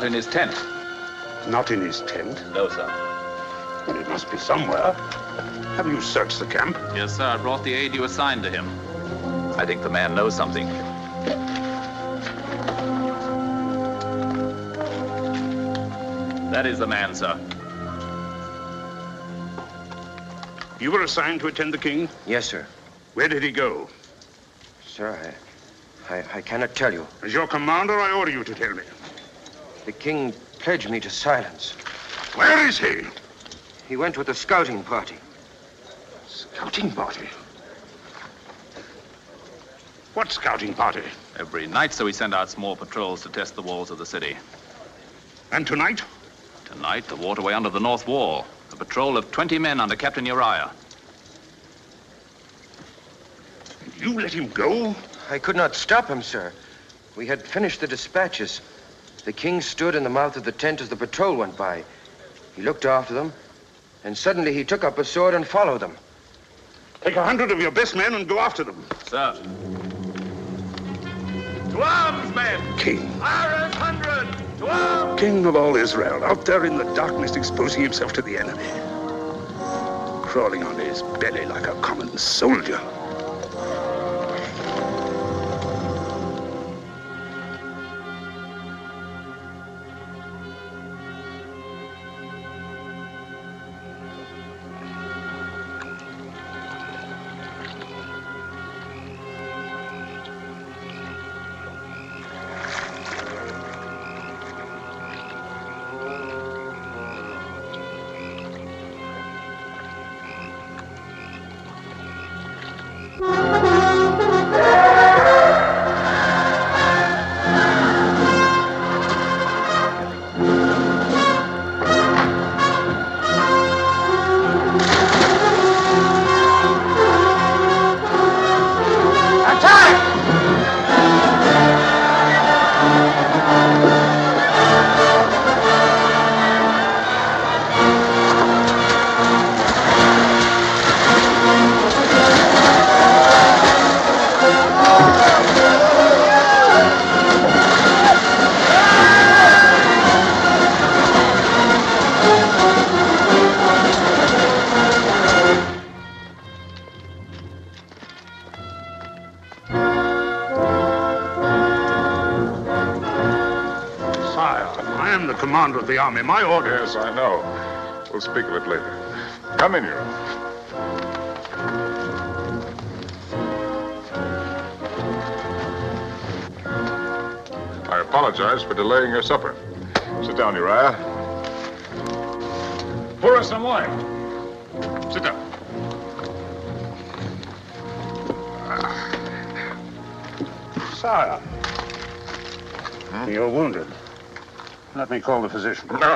not in his tent. Not in his tent? No, sir. Well, it must be somewhere. Have you searched the camp? Yes, sir. I brought the aide you assigned to him. I think the man knows something. That is the man, sir. You were assigned to attend the king? Yes, sir. Where did he go? Sir, I, I, I cannot tell you. As your commander, I order you to tell me. The king pledged me to silence. Where is he? He went with a scouting party. Scouting party? What scouting party? Every night, so we send out small patrols to test the walls of the city. And tonight? Tonight, the waterway under the north wall. A patrol of 20 men under Captain Uriah. You let him go? I could not stop him, sir. We had finished the dispatches. The king stood in the mouth of the tent as the patrol went by. He looked after them, and suddenly he took up a sword and followed them. Take a hundred of your best men and go after them. Sir. To arms, men! King. Iron hundred! To arms! King of all Israel, out there in the darkness exposing himself to the enemy. Crawling on his belly like a common soldier.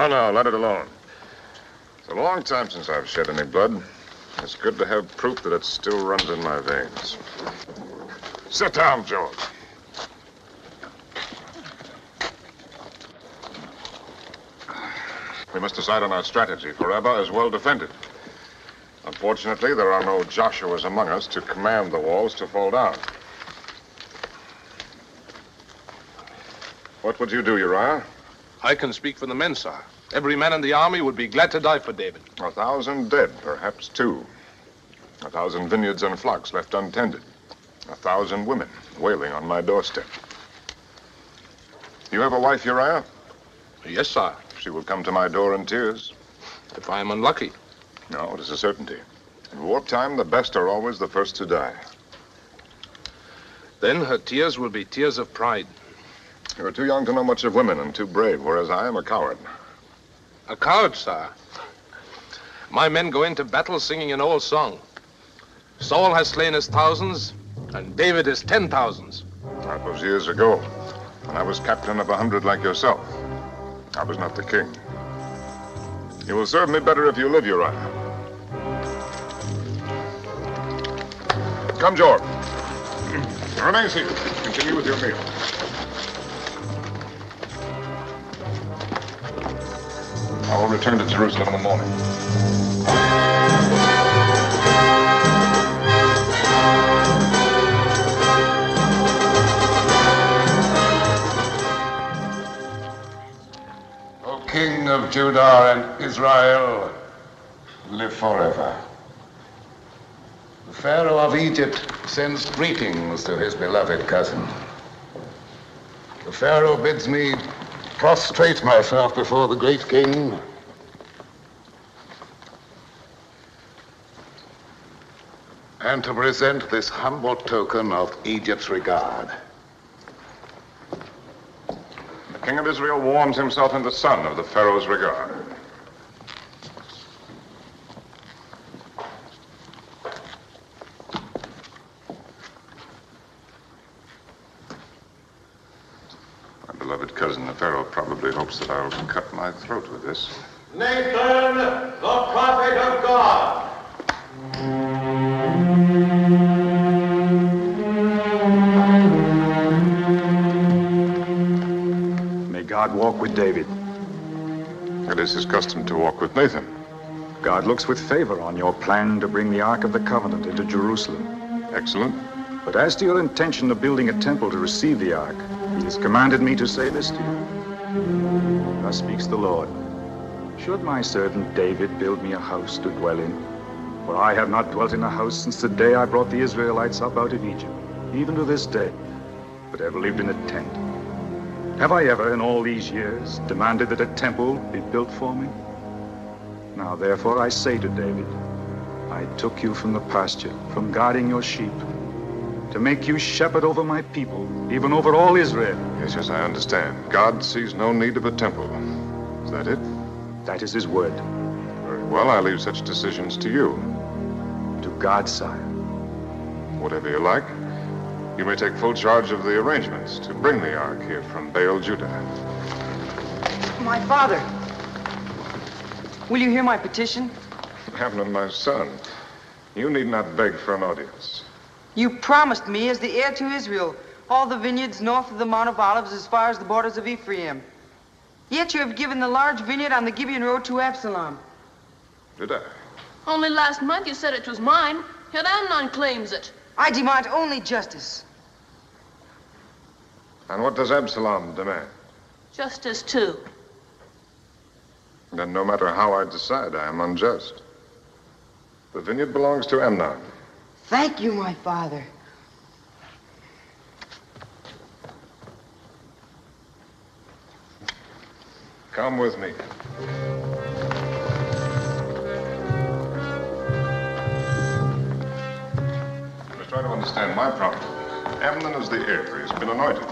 No, no, let it alone. It's a long time since I've shed any blood. It's good to have proof that it still runs in my veins. Sit down, Joab. We must decide on our strategy, for is well defended. Unfortunately, there are no Joshuas among us to command the walls to fall down. What would you do, Uriah? I can speak for the men, sir. Every man in the army would be glad to die for David. A thousand dead, perhaps two. A thousand vineyards and flocks left untended. A thousand women wailing on my doorstep. You have a wife, Uriah? Yes, sir. She will come to my door in tears. If I am unlucky. No, it is a certainty. In wartime, the best are always the first to die. Then her tears will be tears of pride. You are too young to know much of women and too brave, whereas I am a coward. A coward, sir. My men go into battle singing an old song. Saul has slain his thousands, and David his ten thousands. That was years ago, when I was captain of a hundred like yourself. I was not the king. You will serve me better if you live, Uriah. Come, Joab. Remain seated. Continue with your meal. I will return to Jerusalem in the morning. O King of Judah and Israel, live forever. The Pharaoh of Egypt sends greetings to his beloved cousin. The Pharaoh bids me prostrate myself before the great king and to present this humble token of Egypt's regard. The king of Israel warms himself in the sun of the Pharaoh's regard. Beloved cousin, the Pharaoh, probably hopes that I'll cut my throat with this. Nathan, the prophet of God. May God walk with David. It is his custom to walk with Nathan. God looks with favor on your plan to bring the Ark of the Covenant into Jerusalem. Excellent. But as to your intention of building a temple to receive the Ark, he has commanded me to say this to you. Thus speaks the Lord. Should my servant David build me a house to dwell in? For I have not dwelt in a house since the day I brought the Israelites up out of Egypt, even to this day, but have lived in a tent. Have I ever, in all these years, demanded that a temple be built for me? Now, therefore, I say to David, I took you from the pasture, from guarding your sheep, to make you shepherd over my people, even over all Israel. Yes, yes, I understand. God sees no need of a temple. Is that it? That is his word. Very well, I leave such decisions to you. To God, sire. Whatever you like. You may take full charge of the arrangements to bring the Ark here from Baal, Judah. My father. Will you hear my petition? Amnon, my son, you need not beg for an audience. You promised me, as the heir to Israel, all the vineyards north of the Mount of Olives as far as the borders of Ephraim. Yet you have given the large vineyard on the Gibeon Road to Absalom. Did I? Only last month you said it was mine, yet Amnon claims it. I demand only justice. And what does Absalom demand? Justice, too. Then no matter how I decide, I am unjust. The vineyard belongs to Amnon. Thank you, my father. Come with me. Let's try to understand my problem. Amnon is the heir. He's been anointed.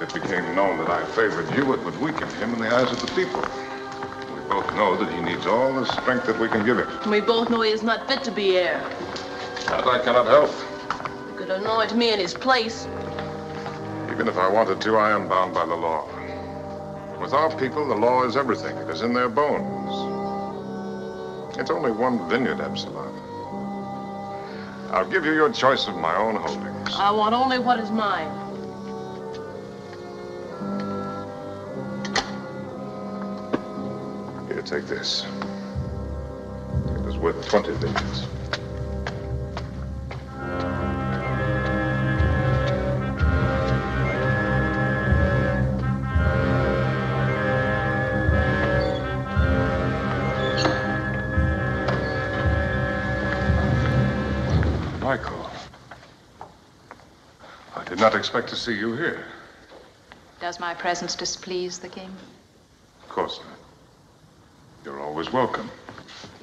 If it became known that I favored you, it would weaken him in the eyes of the people. We both know that he needs all the strength that we can give him. We both know he is not fit to be heir. That I cannot help. You could anoint me in his place. Even if I wanted to, I am bound by the law. With our people, the law is everything. It is in their bones. It's only one vineyard, Absalom. I'll give you your choice of my own holdings. I want only what is mine. Here, take this. It is worth 20 vineyards. Expect to see you here. Does my presence displease the king? Of course not. You're always welcome.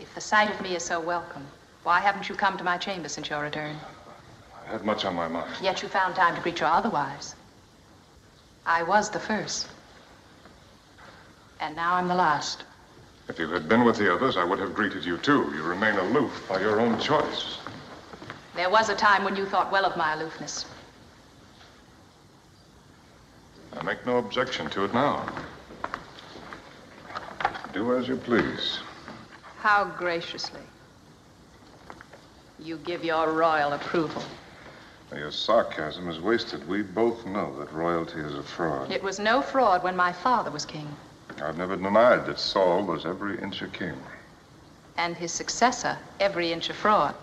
If the sight of me is so welcome, why haven't you come to my chamber since your return? I had much on my mind. Yet you found time to greet your other wives. I was the first. And now I'm the last. If you had been with the others, I would have greeted you too. You remain aloof by your own choice. There was a time when you thought well of my aloofness. I make no objection to it now. Do as you please. How graciously. You give your royal approval. Your sarcasm is wasted. We both know that royalty is a fraud. It was no fraud when my father was king, I've never denied that Saul was every inch a king. and his successor every inch a fraud.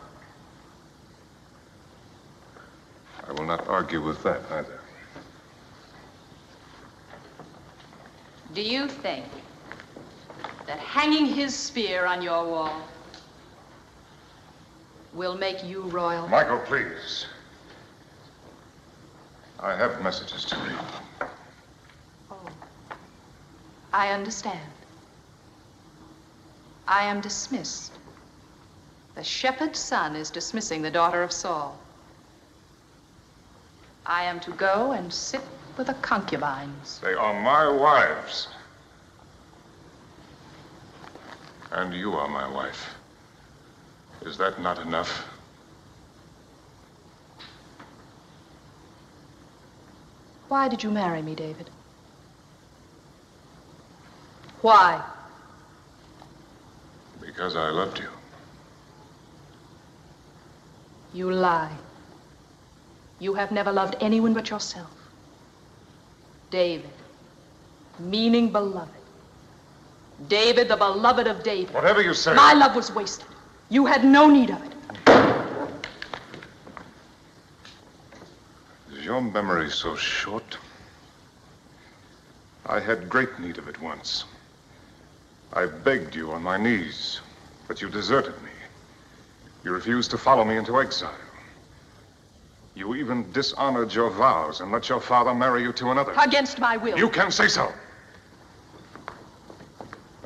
I will not argue with that either. Do you think that hanging his spear on your wall will make you royal? Michal, please. I have messages to read. Oh, I understand. I am dismissed. The shepherd's son is dismissing the daughter of Saul. I am to go and sit with the concubines. They are my wives. And you are my wife. Is that not enough? Why did you marry me, David? Why? Because I loved you. You lie. You have never loved anyone but yourself. David, meaning beloved. David, the beloved of David. Whatever you say. My love was wasted. You had no need of it. Is your memory so short? I had great need of it once. I begged you on my knees, but you deserted me. You refused to follow me into exile. You even dishonored your vows and let your father marry you to another. Against my will. You can say so.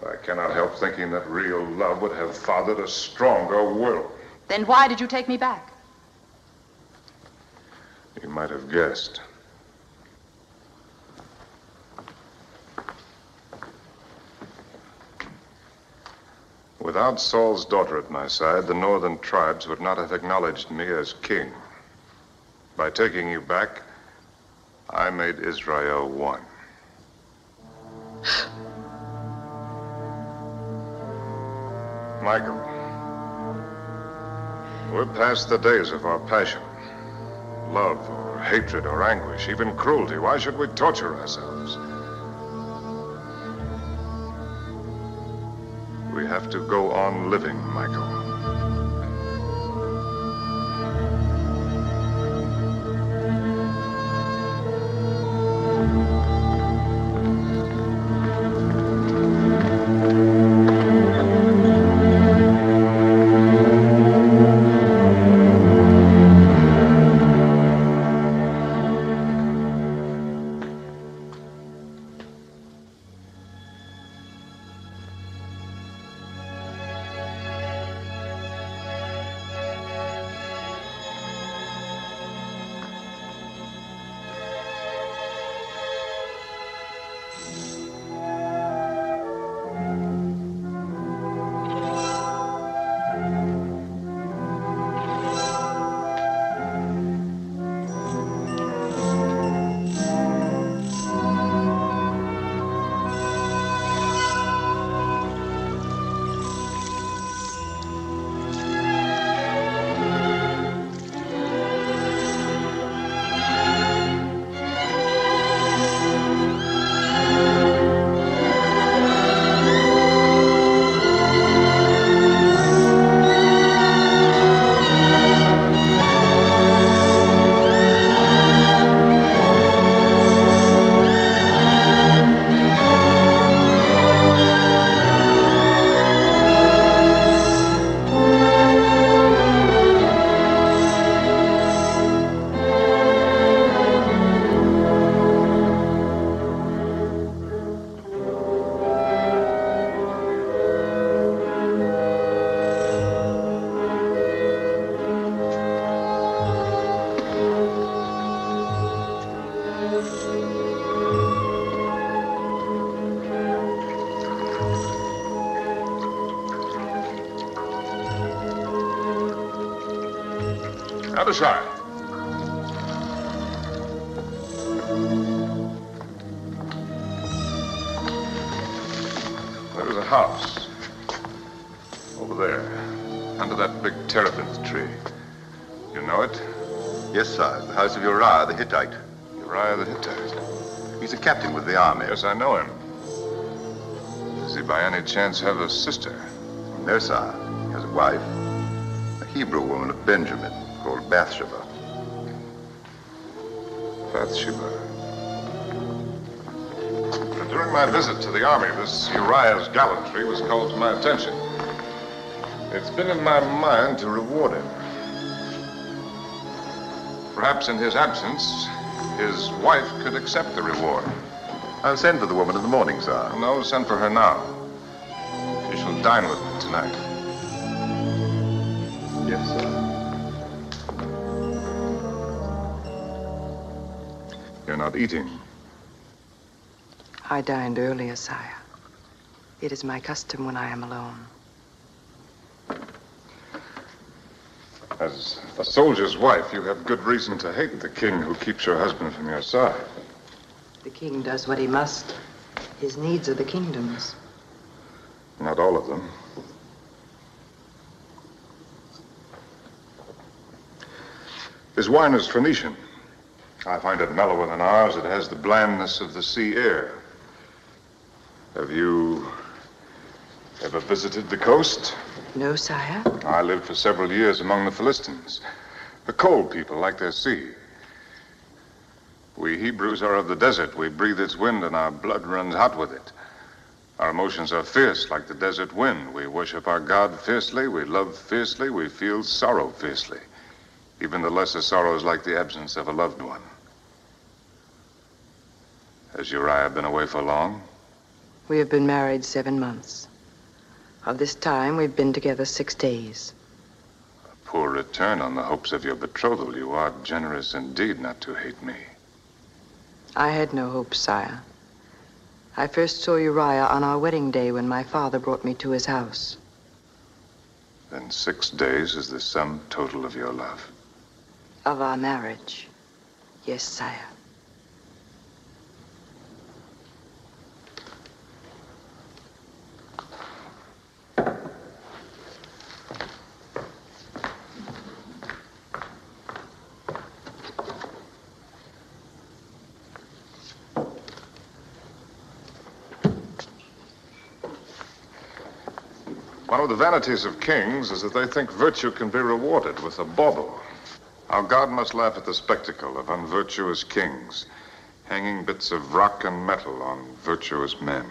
I cannot help thinking that real love would have fathered a stronger will. Then why did you take me back? You might have guessed. Without Saul's daughter at my side, the northern tribes would not have acknowledged me as king. By taking you back, I made Israel one. Michal, we're past the days of our passion. Love or hatred or anguish, even cruelty. Why should we torture ourselves? We have to go on living, Michal. Have a sister? He has a wife. A Hebrew woman of Benjamin called Bathsheba. Bathsheba. During my visit to the army, this Uriah's gallantry was called to my attention. It's been in my mind to reward him. Perhaps in his absence, his wife could accept the reward. I'll send for the woman in the morning, sir. No, send for her now. She shall dine with me tonight. Yes, sir. You're not eating. I dined earlier, sire. It is my custom when I am alone. As a soldier's wife, you have good reason to hate the king who keeps your husband from your side. The king does what he must. His needs are the kingdom's. Not all of them. This wine is Phoenician. I find it mellower than ours. It has the blandness of the sea air. Have you ever visited the coast? No, sire. I lived for several years among the Philistines. The cold people like their sea. We Hebrews are of the desert. We breathe its wind and our blood runs hot with it. Our emotions are fierce like the desert wind. We worship our God fiercely. We love fiercely. We feel sorrow fiercely. Even the lesser sorrows like the absence of a loved one. Has Uriah been away for long? We have been married seven months. Of this time, we've been together six days. A poor return on the hopes of your betrothal. You are generous indeed not to hate me. I had no hopes, sire. I first saw Uriah on our wedding day when my father brought me to his house. Then six days is the sum total of your love. Of our marriage. Yes, sire. Of the vanities of kings is that they think virtue can be rewarded with a bauble. Our God must laugh at the spectacle of unvirtuous kings, hanging bits of rock and metal on virtuous men.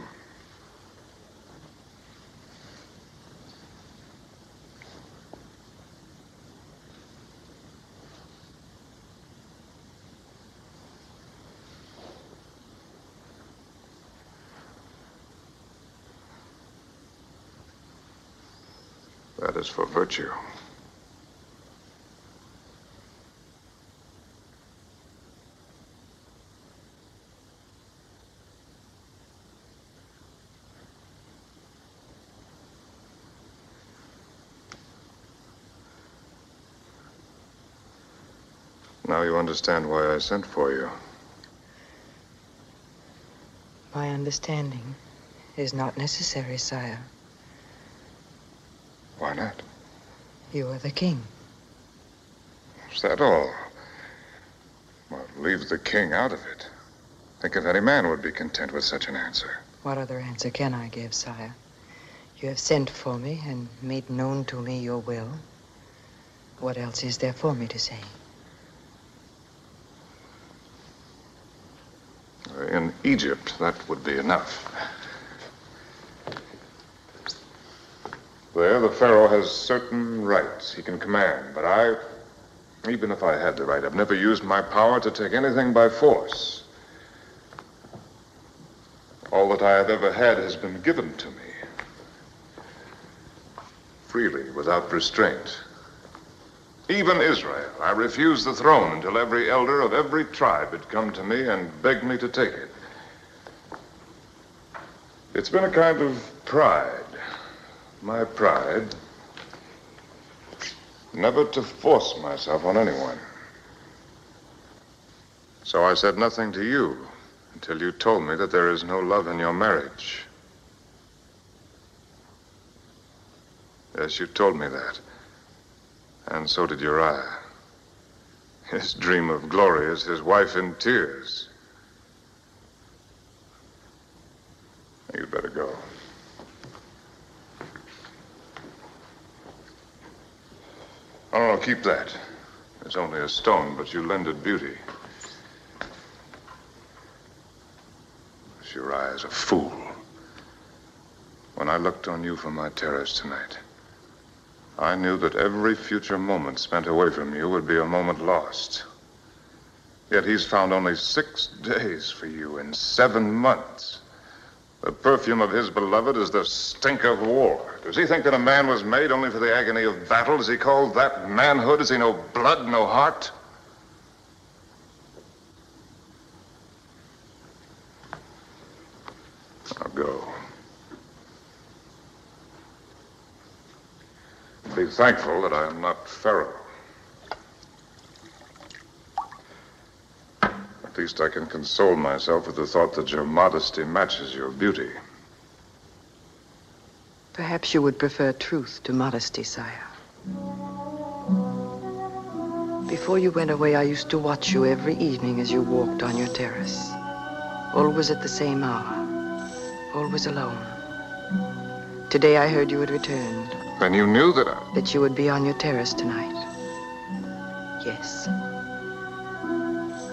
Is for virtue. Now you understand why I sent for you. My understanding is not necessary, sire. Why not? You are the king. Is that all? Well, leave the king out of it. Think if any man would be content with such an answer. What other answer can I give, sire? You have sent for me and made known to me your will. What else is there for me to say? In Egypt, that would be enough. There, the Pharaoh has certain rights he can command, but I, even if I had the right, I've never used my power to take anything by force. All that I have ever had has been given to me. Freely, without restraint. Even Israel, I refused the throne until every elder of every tribe had come to me and begged me to take it. It's been a kind of pride my pride never to force myself on anyone. So I said nothing to you until you told me that there is no love in your marriage. Yes, you told me that. And so did Uriah. His dream of glory is his wife in tears. You'd better go. Oh, keep that. It's only a stone, but you lend it beauty. Uriah is a fool. When I looked on you from my terrace tonight, I knew that every future moment spent away from you would be a moment lost. Yet he's found only six days for you in seven months. The perfume of his beloved is the stink of war. Does he think that a man was made only for the agony of battle? Does he call that manhood? Has he no blood, no heart? Now go. Be thankful that I am not Pharaoh. At least I can console myself with the thought that your modesty matches your beauty. Perhaps you would prefer truth to modesty, sire. Before you went away, I used to watch you every evening as you walked on your terrace. Always at the same hour. Always alone. Today I heard you had returned. Then you knew that I... That you would be on your terrace tonight. Yes.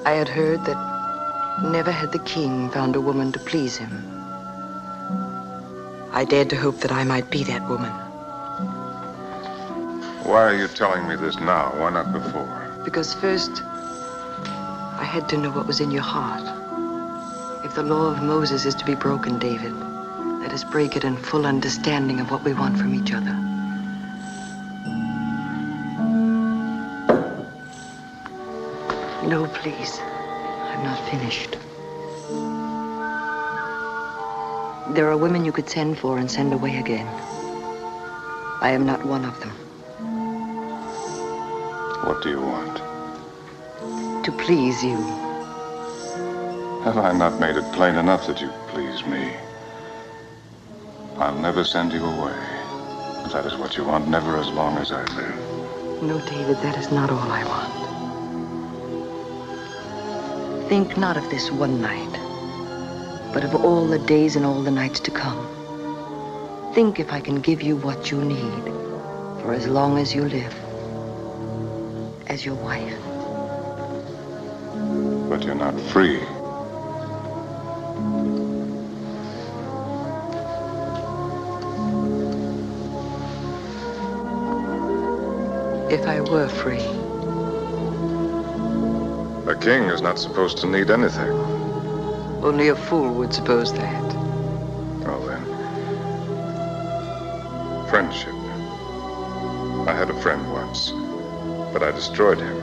I had heard that never had the king found a woman to please him. I dared to hope that I might be that woman. Why are you telling me this now? Why not before? Because first, I had to know what was in your heart. If the law of Moses is to be broken, David, let us break it in full understanding of what we want from each other. No, please. I'm not finished. There are women you could send for and send away again. I am not one of them. What do you want? To please you. Have I not made it plain enough that you please me? I'll never send you away. If that is what you want, never as long as I live. No, David, that is not all I want. Think not of this one night, but of all the days and all the nights to come. Think if I can give you what you need for as long as you live. As your wife. But you're not free. If I were free. The king is not supposed to need anything. Only a fool would suppose that. Oh, then. Friendship. I had a friend once, but I destroyed him.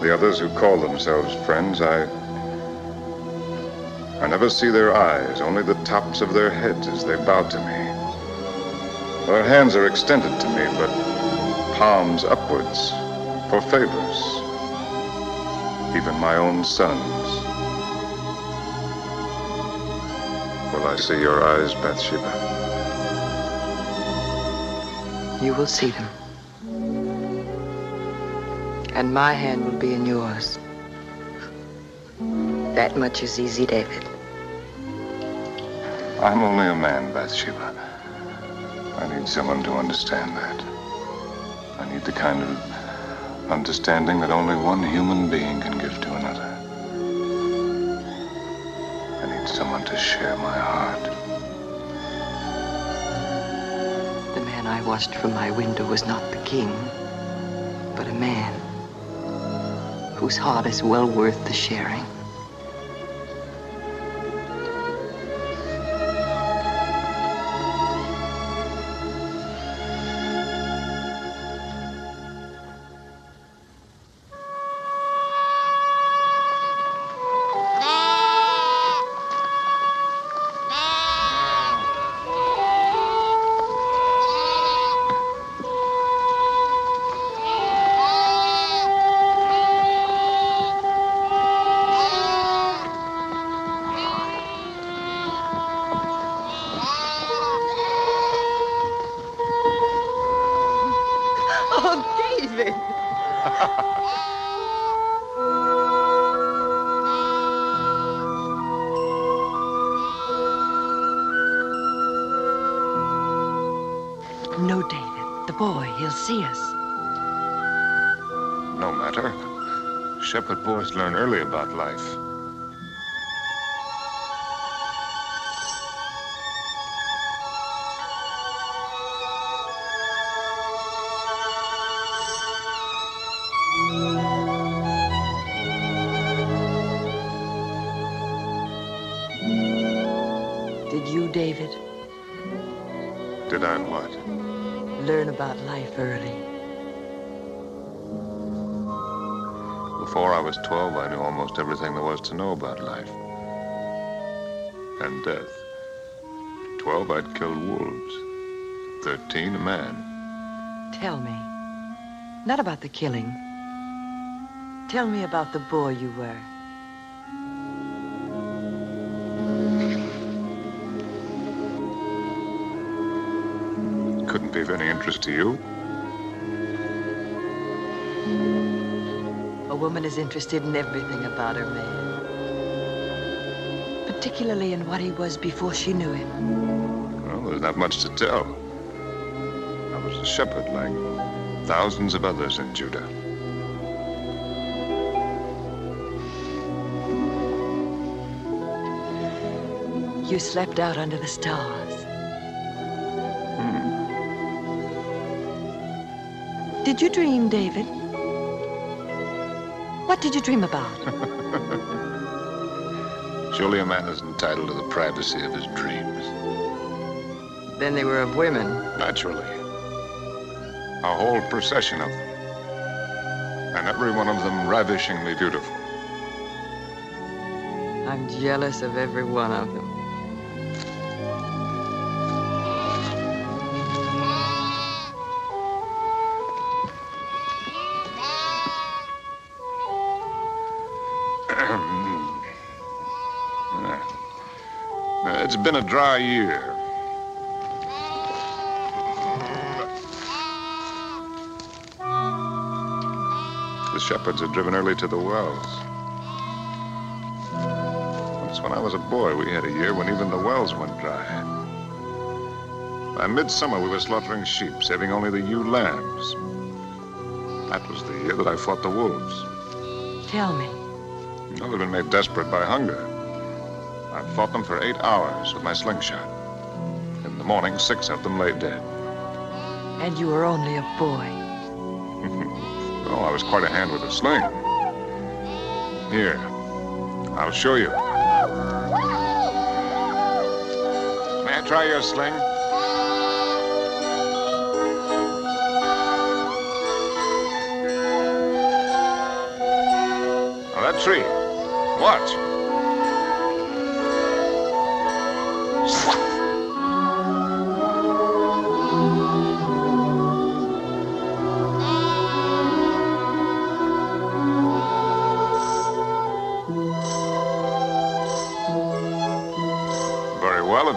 The others who call themselves friends, I. I never see their eyes, only the tops of their heads as they bow to me. Their hands are extended to me, but palms upwards for favors. Even my own sons. Will I see your eyes, Bathsheba? You will see them. And my hand will be in yours. That much is easy, David. I'm only a man, Bathsheba. I need someone to understand that. I need the kind of understanding that only one human being can give another. I need someone to share my heart. The man I watched from my window was not the king, but a man whose heart is well worth the sharing. Learn early about life. Death. 12, I'd killed wolves. 13, a man. Tell me. Not about the killing. Tell me about the boy you were. Couldn't be of any interest to you. A woman is interested in everything about her man. Particularly in what he was before she knew him. Well, there's not much to tell. I was a shepherd like thousands of others in Judah. You slept out under the stars. Hmm. Did you dream, David? What did you dream about? Surely a man is entitled to the privacy of his dreams. then they were of women. Naturally. A whole procession of them. And every one of them ravishingly beautiful. I'm jealous of every one of them. It's been a dry year. The shepherds had driven early to the wells. Once when I was a boy, we had a year when even the wells went dry. By midsummer, we were slaughtering sheep, saving only the ewe lambs. That was the year that I fought the wolves. Tell me. I had been made desperate by hunger. I fought them for eight hours with my slingshot. In the morning, six of them lay dead. And you were only a boy. Oh, I was quite a hand with a sling. Here, I'll show you. May I try your sling? Now, that tree. Watch.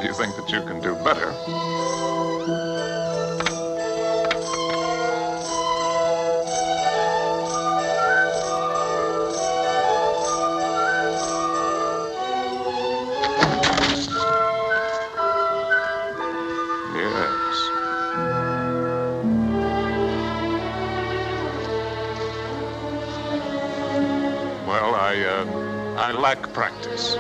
You think that you can do better. Yes. Well, I, uh, I lack practice.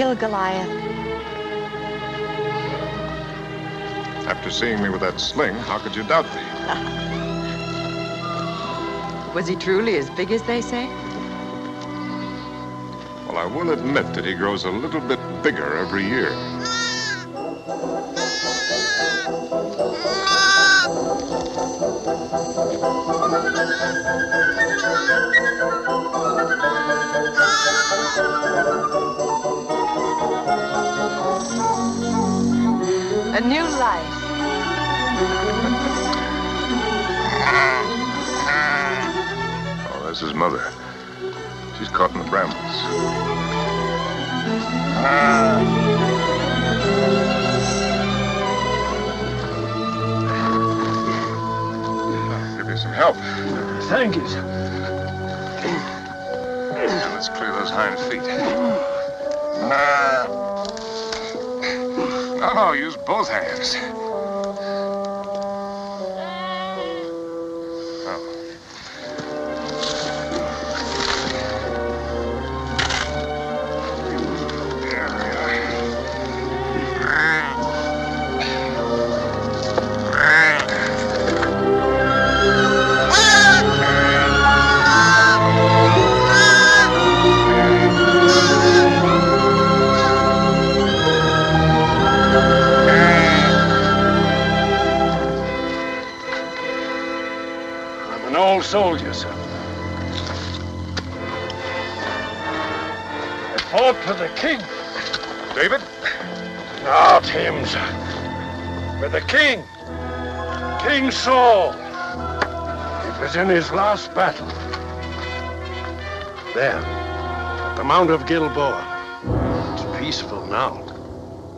Kill Goliath? After seeing me with that sling, how could you doubt me? Was he truly as big as they say? Well, I will admit that he grows a little bit bigger every year. A new life. Oh, that's his mother. She's caught in the brambles. I'll give you some help. Thank you. Now, let's clear those hind feet. No, no, use both hands. An old soldier, sir. They fought for the king. David? Not him, sir. But the king, King Saul, it was in his last battle. There, at the Mount of Gilboa. It's peaceful now.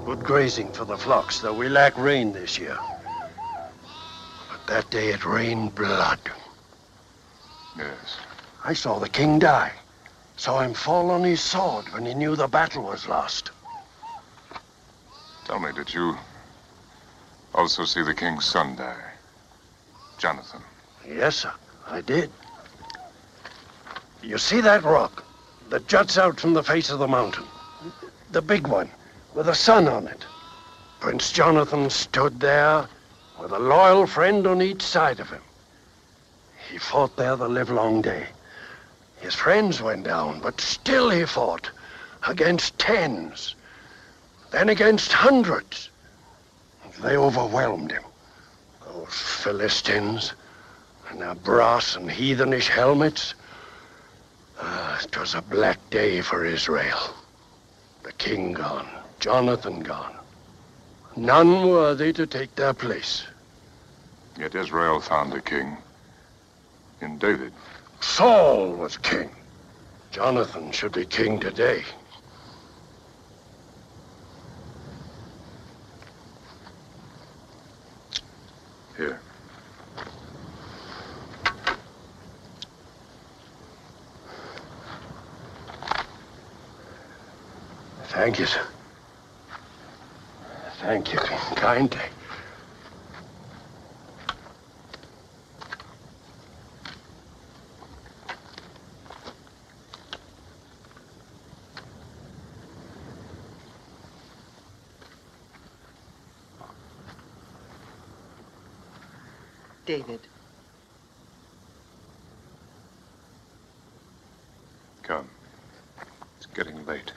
Good grazing for the flocks, though we lack rain this year. But that day it rained blood. Yes. I saw the king die. Saw him fall on his sword when he knew the battle was lost. Tell me, did you also see the king's son die? Jonathan. Yes, sir, I did. You see that rock that juts out from the face of the mountain? The big one, with a sun on it. Prince Jonathan stood there with a loyal friend on each side of him. He fought there the livelong day. His friends went down, but still he fought against tens, then against hundreds. They overwhelmed him. Those Philistines and their brass and heathenish helmets. Ah, it was a black day for Israel. The king gone, Jonathan gone. None worthy to take their place. Yet Israel found a king in David. Saul was king. Jonathan should be king today. Here. Thank you, sir. Thank you kindly. David, Come. It's getting late.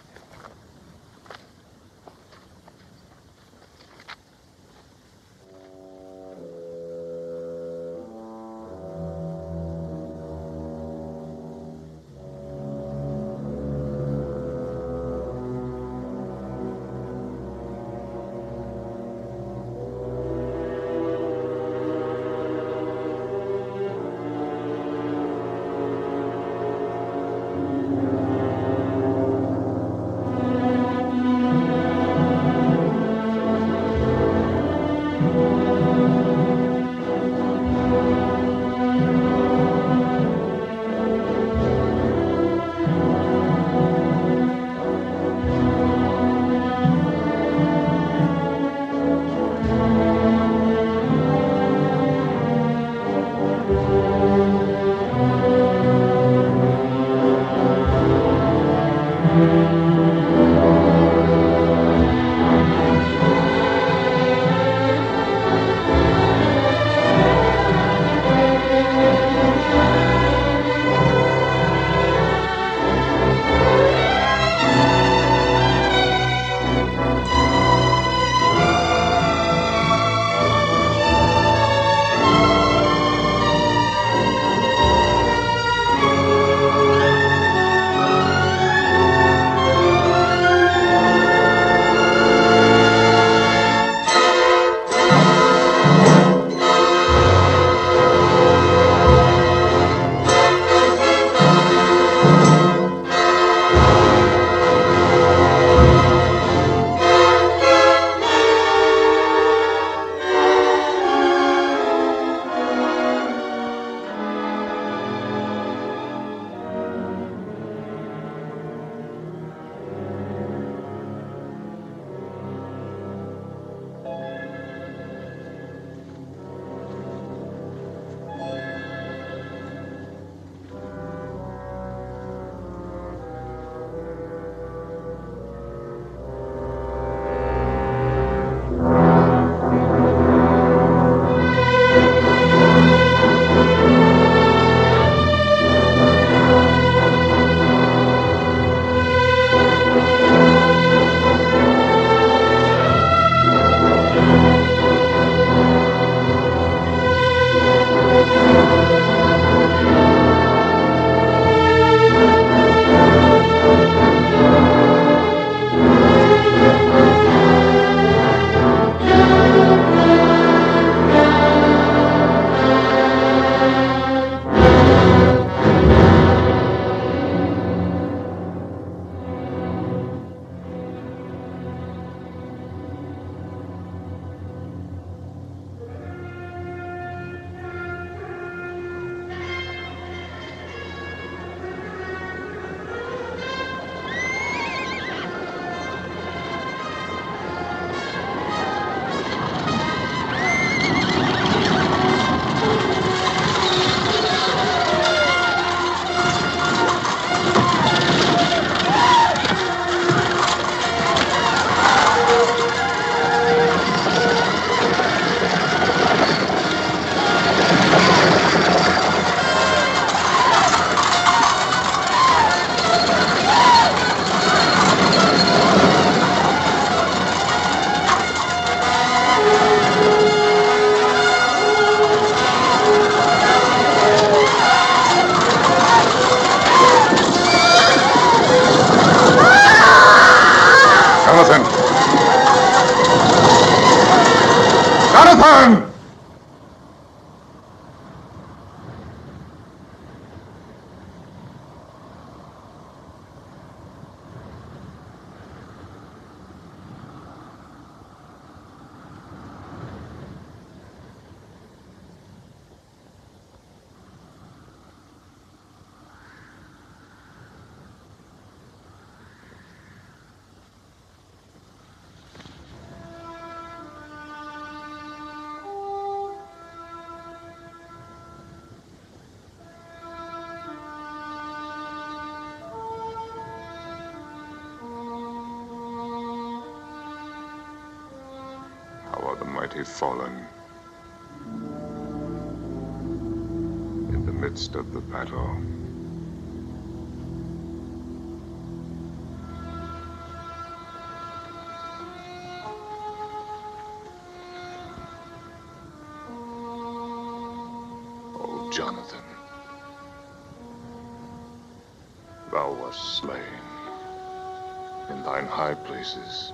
In thine high places.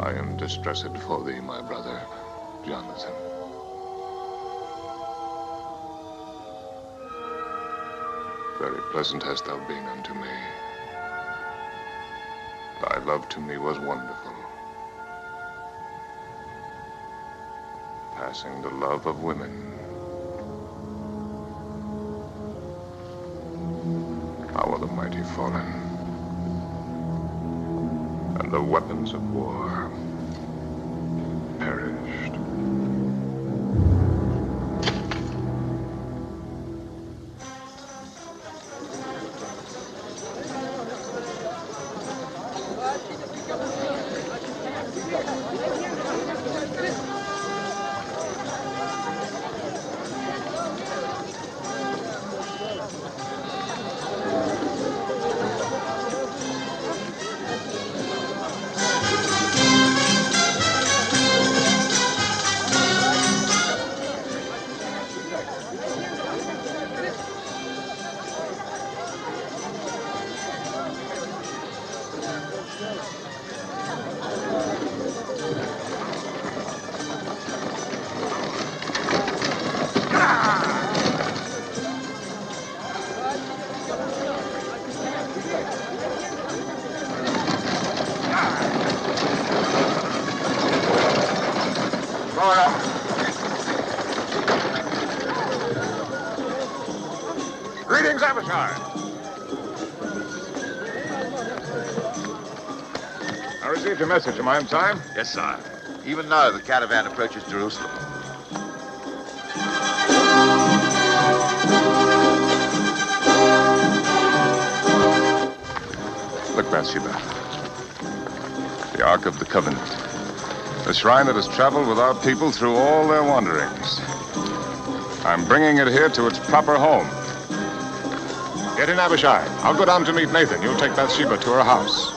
I am distressed for thee, my brother, Jonathan. Very pleasant hast thou been unto me. Thy love to me was wonderful. Passing the love of women. Fallen? And the weapons of war message. Am I in time? Yes, sir. Even now, the caravan approaches Jerusalem. Look, Bathsheba. The Ark of the Covenant. The shrine that has traveled with our people through all their wanderings. I'm bringing it here to its proper home. Get in, Abishai. I'll go down to meet Nathan. You'll take Bathsheba to her house.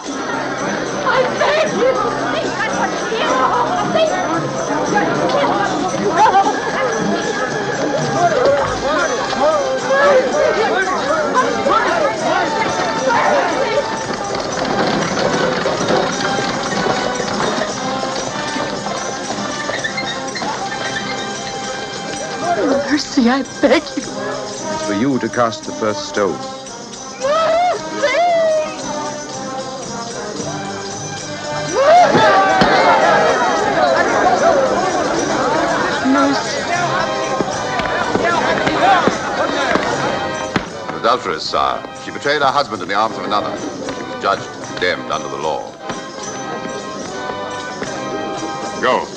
Mercy, I beg you. It's for you to cast the first stone. Adulteress, sire. She betrayed her husband in the arms of another. She was judged condemned under the law. Go.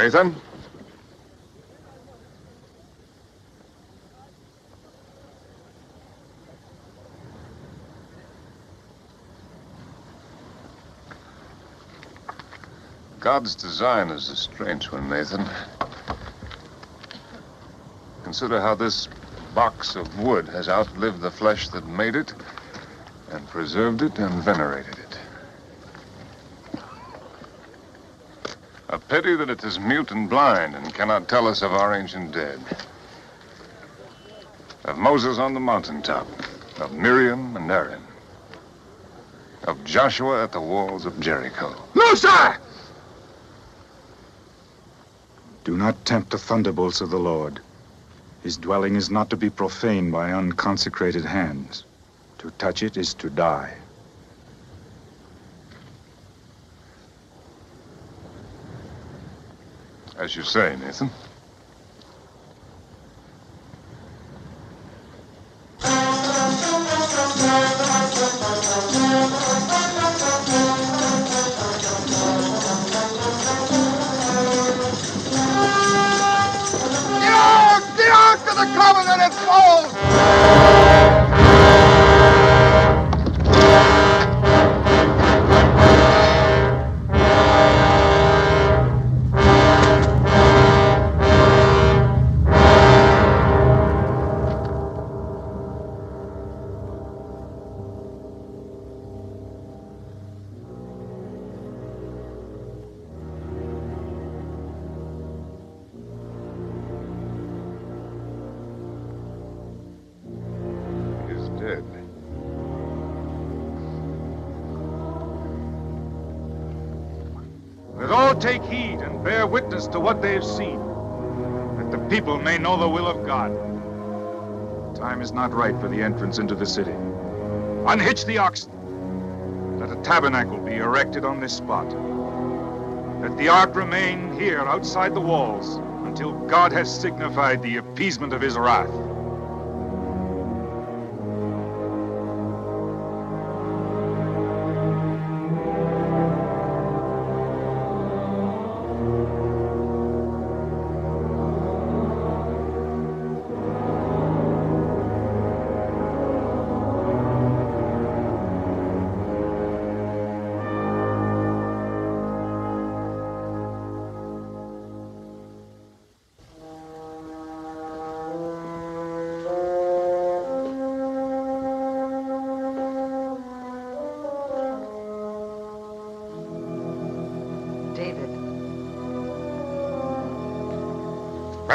Mason? God's design is a strange one, Nathan. Consider how this box of wood has outlived the flesh that made it, and preserved it, and venerated it. A pity that it is mute and blind and cannot tell us of our ancient dead. Of Moses on the mountaintop, of Miriam and Aaron, of Joshua at the walls of Jericho. Musa! Do not tempt the thunderbolts of the Lord. His dwelling is not to be profaned by unconsecrated hands. To touch it is to die. As you say, Nathan. The Ark! The Ark of the Covenant it falls! To what they have seen, that the people may know the will of God. Time is not right for the entrance into the city. Unhitch the oxen. Let a tabernacle be erected on this spot. Let the ark remain here outside the walls until God has signified the appeasement of his wrath.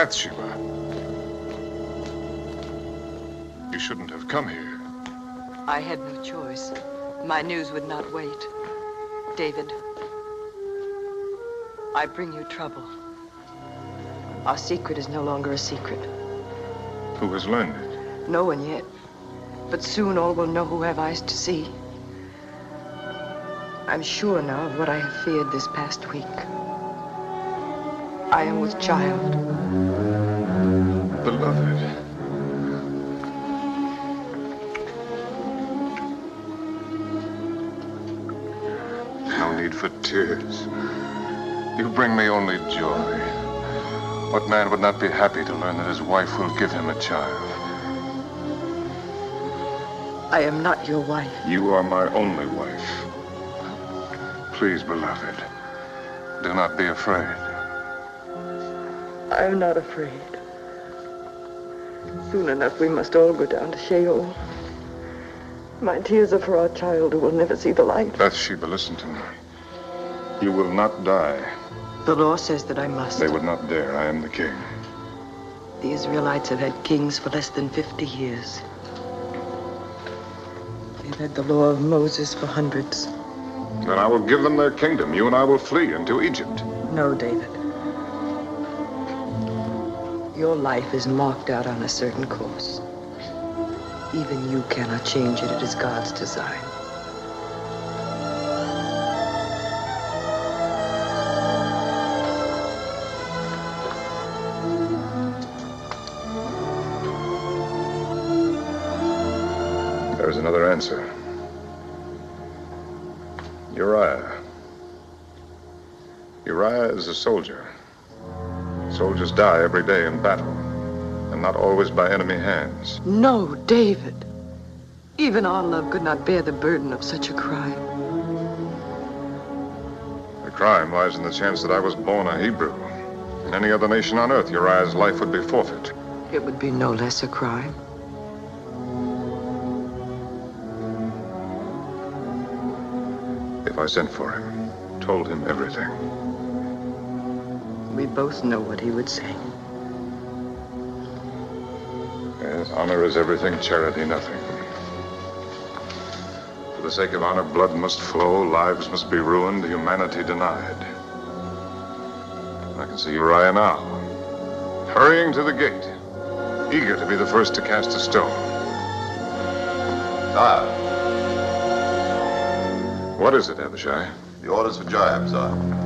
Bathsheba. You shouldn't have come here. I had no choice. My news would not wait. David, I bring you trouble. Our secret is no longer a secret. Who has learned it? No one yet. But soon all will know who have eyes to see. I'm sure now of what I have feared this past week. I am with child. Beloved. No need for tears. You bring me only joy. What man would not be happy to learn that his wife will give him a child? I am not your wife. You are my only wife. Please, beloved, do not be afraid. I am not afraid. Soon enough, we must all go down to Sheol. My tears are for our child who will never see the light. Bathsheba, listen to me. You will not die. The law says that I must. They would not dare. I am the king. The Israelites have had kings for less than 50 years. They've had the law of Moses for hundreds. Then I will give them their kingdom. You and I will flee into Egypt. No, David. Your life is marked out on a certain course. Even you cannot change it. It is God's design. There is another answer. Uriah. Uriah is a soldier. Soldiers die every day in battle, and not always by enemy hands. No, David. Even our love could not bear the burden of such a crime. The crime lies in the chance that I was born a Hebrew. In any other nation on earth, Uriah's life would be forfeit. It would be no less a crime. If I sent for him, told him everything. We both know what he would say. Yes, honor is everything, charity nothing. For the sake of honor, blood must flow, lives must be ruined, humanity denied. I can see Uriah now, hurrying to the gate, eager to be the first to cast a stone. Sire, What is it, Abishai? the orders for Joab, sire.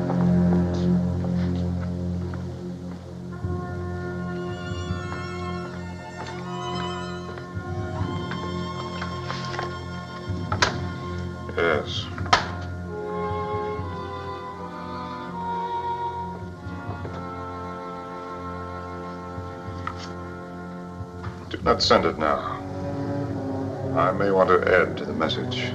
Send it now. I may want to add to the message.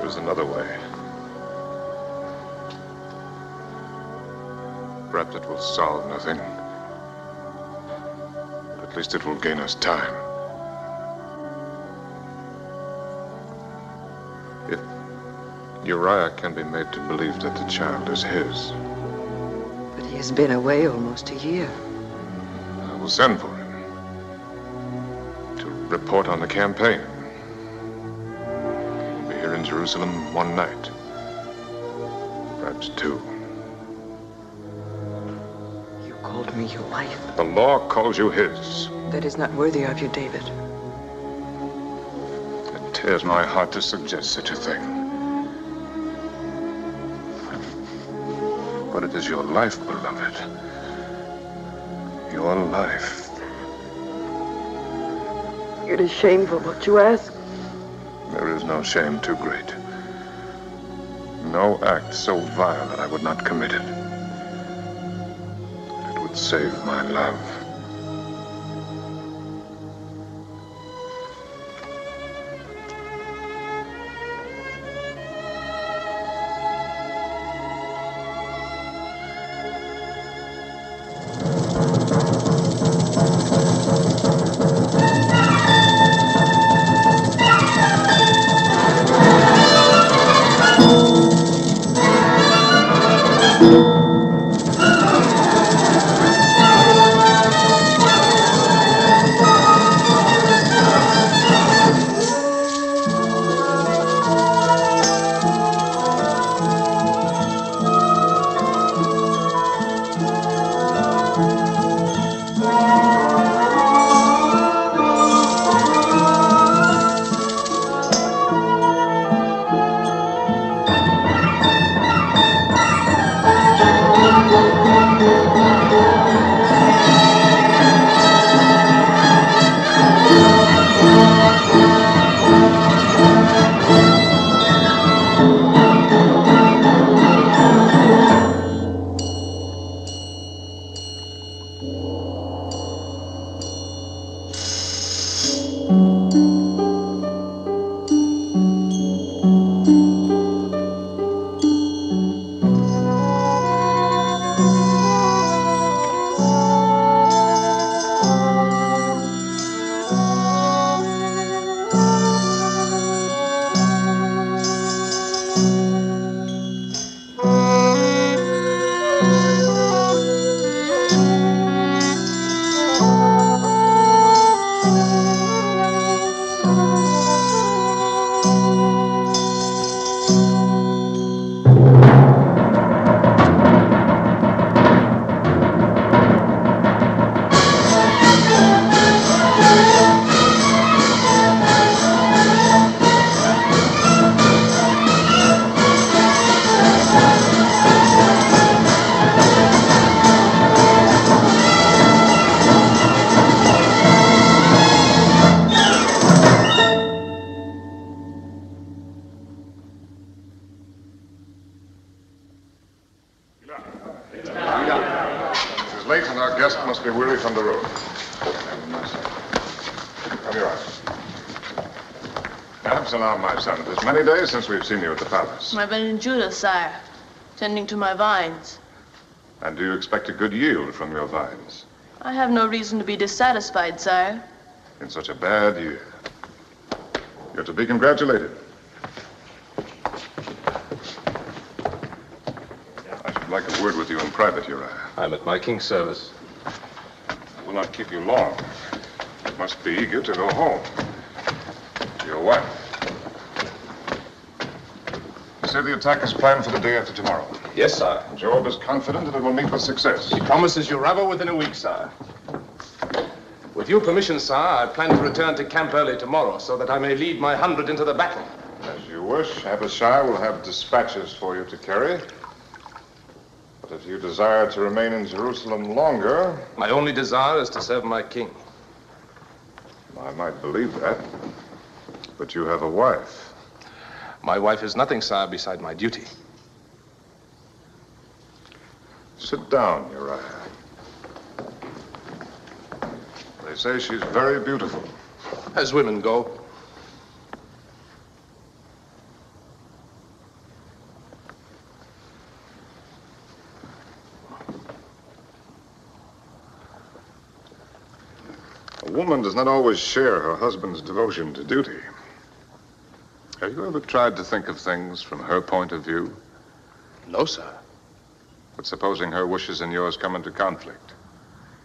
There's another way. Perhaps it will solve nothing. But at least it will gain us time. Uriah can be made to believe that the child is his, But he has been away almost a year. I will send for him to report on the campaign. He'll be here in Jerusalem one night, perhaps two. You called me your wife. The law calls you his. That is not worthy of you, David. It tears my heart to suggest such a thing. But it is your life, beloved. Your life. It is shameful what you ask. There is no shame too great. No act so vile that I would not commit it. It would save my love. Days since we've seen you at the palace. I've been in Judah, sire, tending to my vines. And do you expect a good yield from your vines I have no reason to be dissatisfied, sire. in such a bad year? You're to be congratulated. I should like a word with you in private, Uriah. I'm at my king's service. I will not keep you long. You must be eager to go home. To your wife. You say the attack is planned for the day after tomorrow. Yes, sire. Joab is confident that it will meet with success. He promises you Rabbah within a week, sire. With your permission, sire, I plan to return to camp early tomorrow so that I may lead my hundred into the battle. As you wish, Abishai will have dispatches for you to carry. But if you desire to remain in Jerusalem longer, My only desire is to serve my king. I might believe that. But you have a wife. My wife is nothing, sire, beside my duty. Sit down, Uriah. They say she's very beautiful. As women go. A woman does not always share her husband's devotion to duty. Have you ever tried to think of things from her point of view? No, sir. But supposing her wishes and yours come into conflict,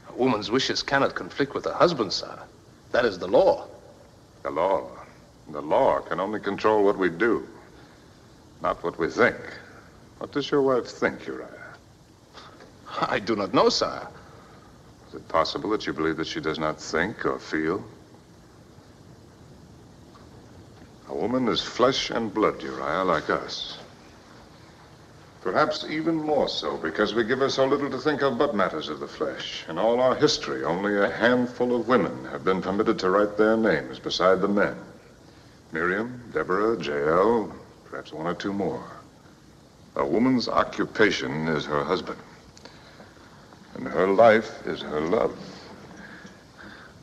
A woman's wishes cannot conflict with her husband's, sir. That is the law. the law, the law can only control what we do, not what we think. What does your wife think, Uriah? I do not know, sir. Is it possible that you believe that she does not think or feel? A woman is flesh and blood, Uriah, like us. Perhaps even more so because we give her so little to think of but matters of the flesh. In all our history, only a handful of women have been permitted to write their names beside the men. Miriam, Deborah, Jael, perhaps one or two more. A woman's occupation is her husband. And her life is her love.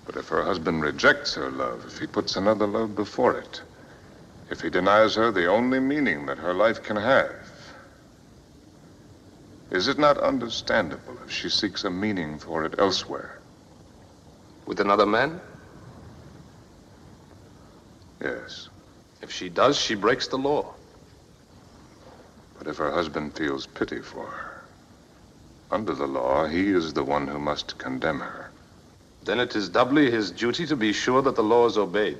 But if her husband rejects her love, if he puts another love before it, if he denies her the only meaning that her life can have, is it not understandable if she seeks a meaning for it elsewhere? With another man? Yes. If she does, she breaks the law. But if her husband feels pity for her, under the law, he is the one who must condemn her. Then it is doubly his duty to be sure that the law is obeyed.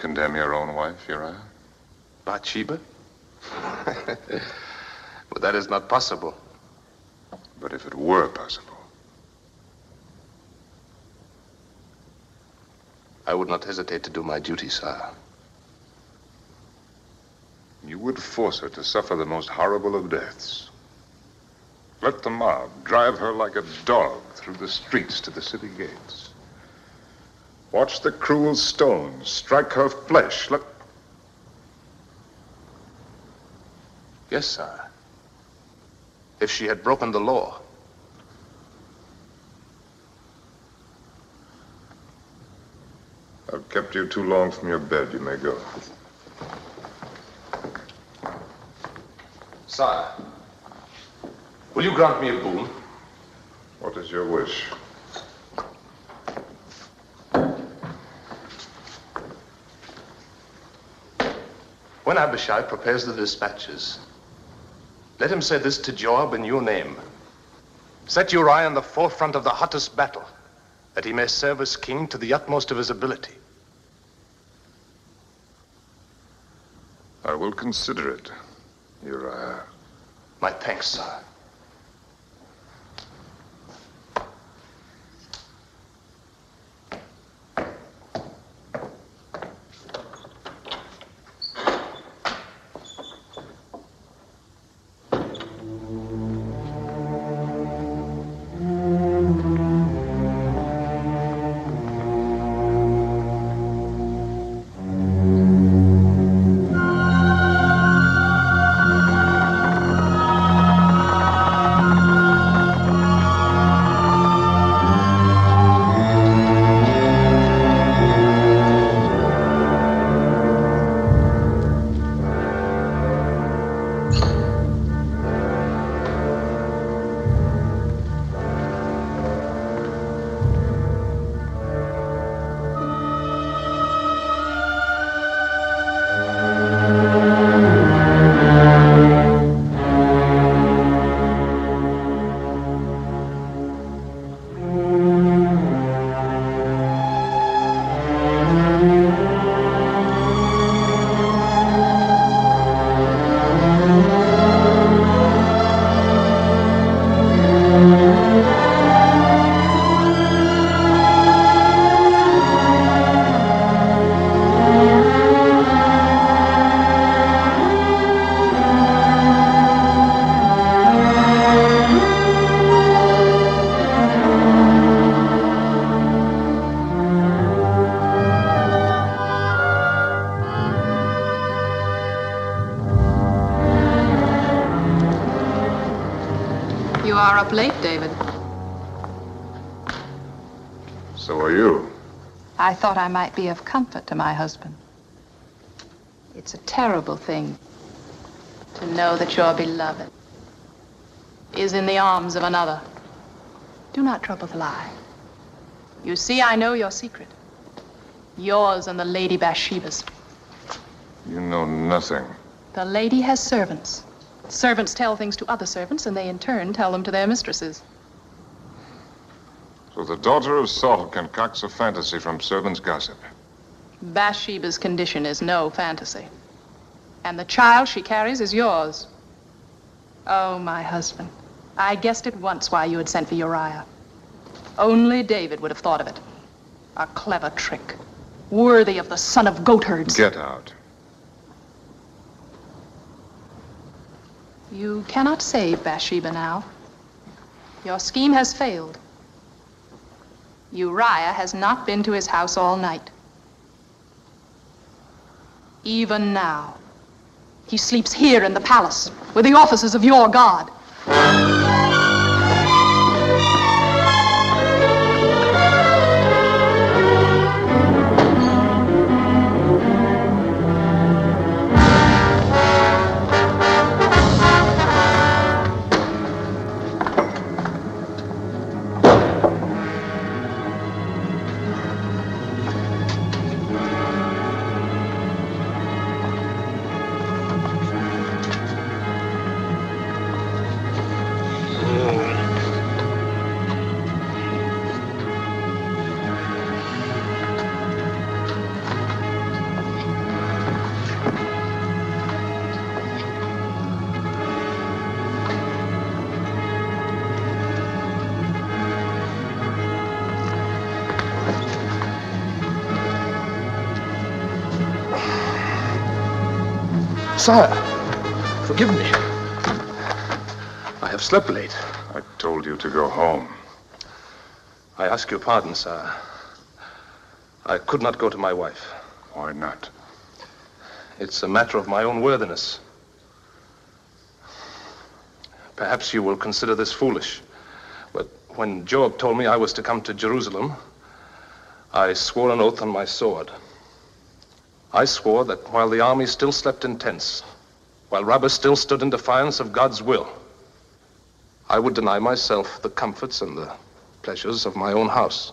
Condemn your own wife, Uriah? Bathsheba? but that is not possible. But if it were possible, I would not hesitate to do my duty, sire. you would force her to suffer the most horrible of deaths. Let the mob drive her like a dog through the streets to the city gates. Watch the cruel stones strike her flesh. Look. Yes, sire. If she had broken the law. I've kept you too long from your bed. You may go. Sire, will you grant me a boon? What is your wish? When Abishai prepares the dispatches, let him say this to Joab in your name. Set Uriah in the forefront of the hottest battle, that he may serve as king to the utmost of his ability. I will consider it, Uriah. My thanks, sire. I might be of comfort to my husband. It's a terrible thing to know that your beloved is in the arms of another. Do not trouble to lie. You see, I know your secret. Yours and the Lady Bathsheba's. You know nothing. The lady has servants. Servants tell things to other servants, and they in turn tell them to their mistresses. Daughter of Saul concocts a fantasy from servants' gossip. Bathsheba's condition is no fantasy. And the child she carries is yours. Oh, my husband. I guessed at once why you had sent for Uriah. Only David would have thought of it. A clever trick. Worthy of the son of goatherds. Get out. You cannot save Bathsheba now. Your scheme has failed. Uriah has not been to his house all night. Even now, he sleeps here in the palace with the officers of your God. Sire, forgive me. I have slept late. I told you to go home. I ask your pardon, sire. I could not go to my wife. Why not? It's a matter of my own worthiness. Perhaps you will consider this foolish, but when Joab told me I was to come to Jerusalem, I swore an oath on my sword. I swore that while the army still slept in tents, while Rabbah still stood in defiance of God's will, I would deny myself the comforts and the pleasures of my own house.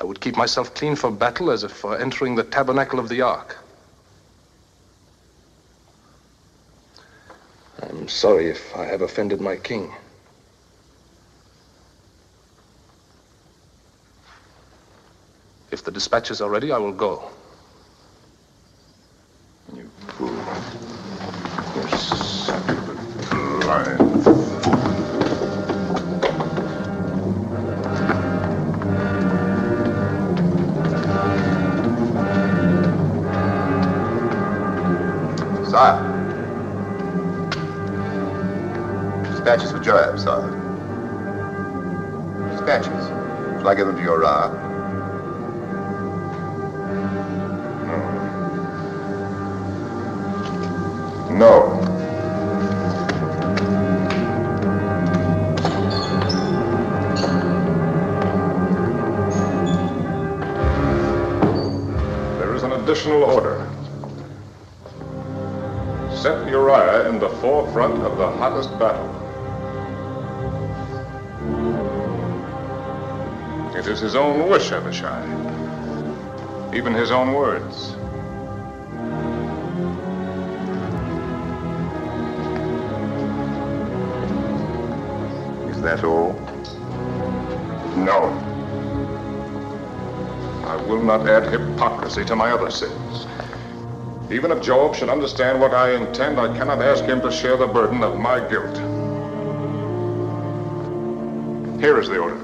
I would keep myself clean for battle as if for entering the tabernacle of the ark. I'm sorry if I have offended my king. If the dispatches are ready, I will go. You fool. You stupid, lying Sire. Dispatches for Joab, sire. Dispatches. Shall I give them to Uriah? No. There is an additional order. Set Uriah in the forefront of the hottest battle. It is his own wish, Abishai. Even his own words. That all? No. I will not add hypocrisy to my other sins. Even if Joab should understand what I intend, I cannot ask him to share the burden of my guilt. Here is the order.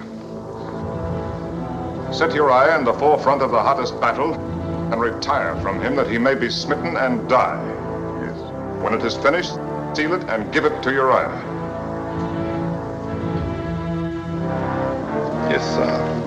Set Uriah in the forefront of the hottest battle and retire from him that he may be smitten and die. Yes. When it is finished, seal it and give it to Uriah. Yes, sir.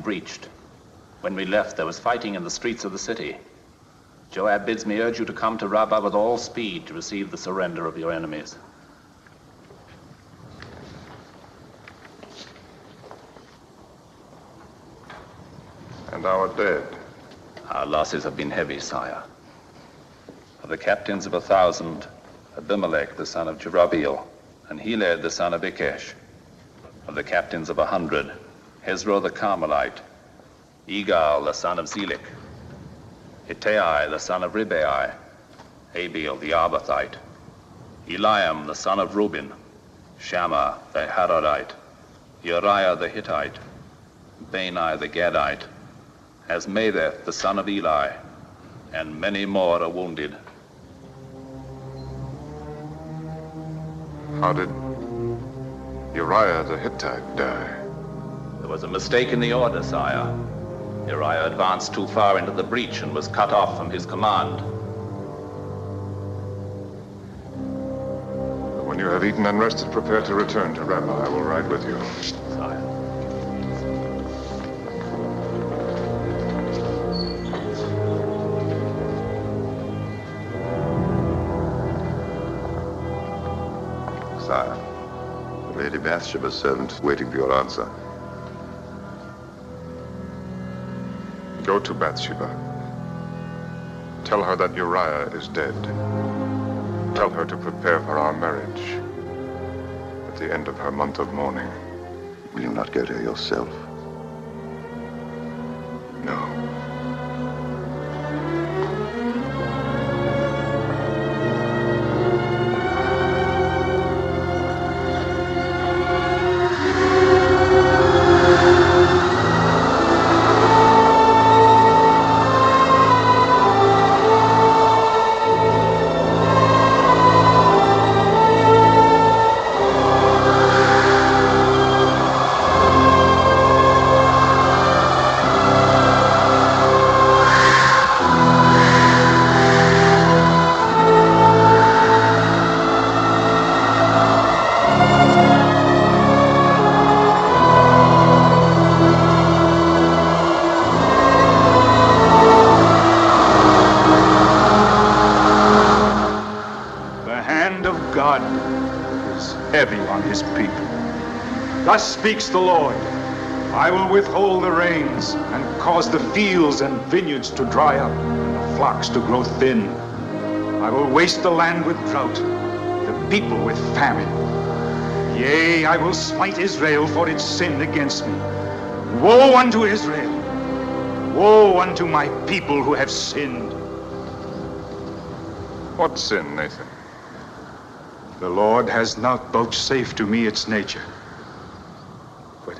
Been breached. When we left, there was fighting in the streets of the city. Joab bids me urge you to come to Rabbah with all speed to receive the surrender of your enemies. And our dead. Our losses have been heavy, sire. Of the captains of a thousand, Abimelech, the son of Jerubbaal, and Heled, the son of Ikesh. Of the captains of a hundred, Hezro the Carmelite, Egal, the son of Zelik, Ittai, the son of Ribai, Abiel, the Arbathite, Eliam, the son of Reuben, Shammah, the Haradite, Uriah, the Hittite, Bani, the Gadite, Asmaveth, the son of Eli, and many more are wounded. How did Uriah the Hittite die? There was a mistake in the order, sire. Uriah advanced too far into the breach and was cut off from his command. When you have eaten and rested, prepare to return to Rabbah. I will ride with you. Sire. Sire, Lady Bathsheba's servant is waiting for your answer. Go to Bathsheba. Tell her that Uriah is dead. Tell her to prepare for our marriage at the end of her month of mourning. Will you not go to her yourself? Speaks the Lord. I will withhold the rains and cause the fields and vineyards to dry up and the flocks to grow thin. I will waste the land with drought, the people with famine. Yea, I will smite Israel for its sin against me. Woe unto Israel! Woe unto my people who have sinned. What sin, Nathan? The Lord has not vouchsafed to me its nature.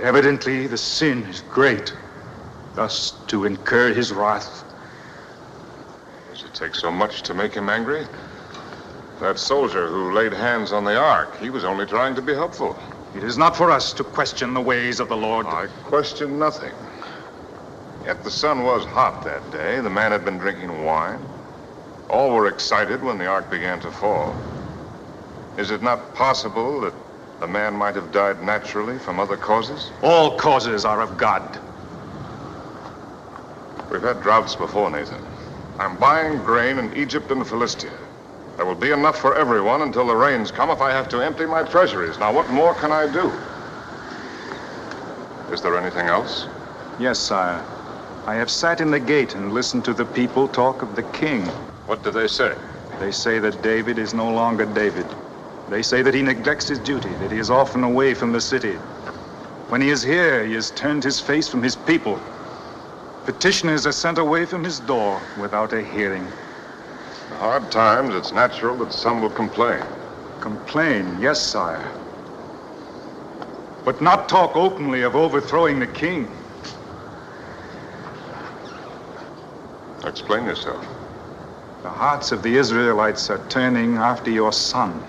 Evidently the sin is great, thus to incur his wrath. Does it take so much to make him angry? That soldier who laid hands on the ark, he was only trying to be helpful. It is not for us to question the ways of the Lord. I question nothing. Yet the sun was hot that day. The man had been drinking wine. All were excited when the ark began to fall. Is it not possible that the man might have died naturally from other causes? All causes are of God. We've had droughts before, Nathan. I'm buying grain in Egypt and Philistia. There will be enough for everyone until the rains come if I have to empty my treasuries. Now, what more can I do? Is there anything else? Yes, sire. I have sat in the gate and listened to the people talk of the king. What do they say? They say that David is no longer David. They say that he neglects his duty, that he is often away from the city. When he is here, he has turned his face from his people. Petitioners are sent away from his door without a hearing. In hard times, it's natural that some will complain. Complain, yes, sire. But not talk openly of overthrowing the king. Explain yourself. The hearts of the Israelites are turning after your son.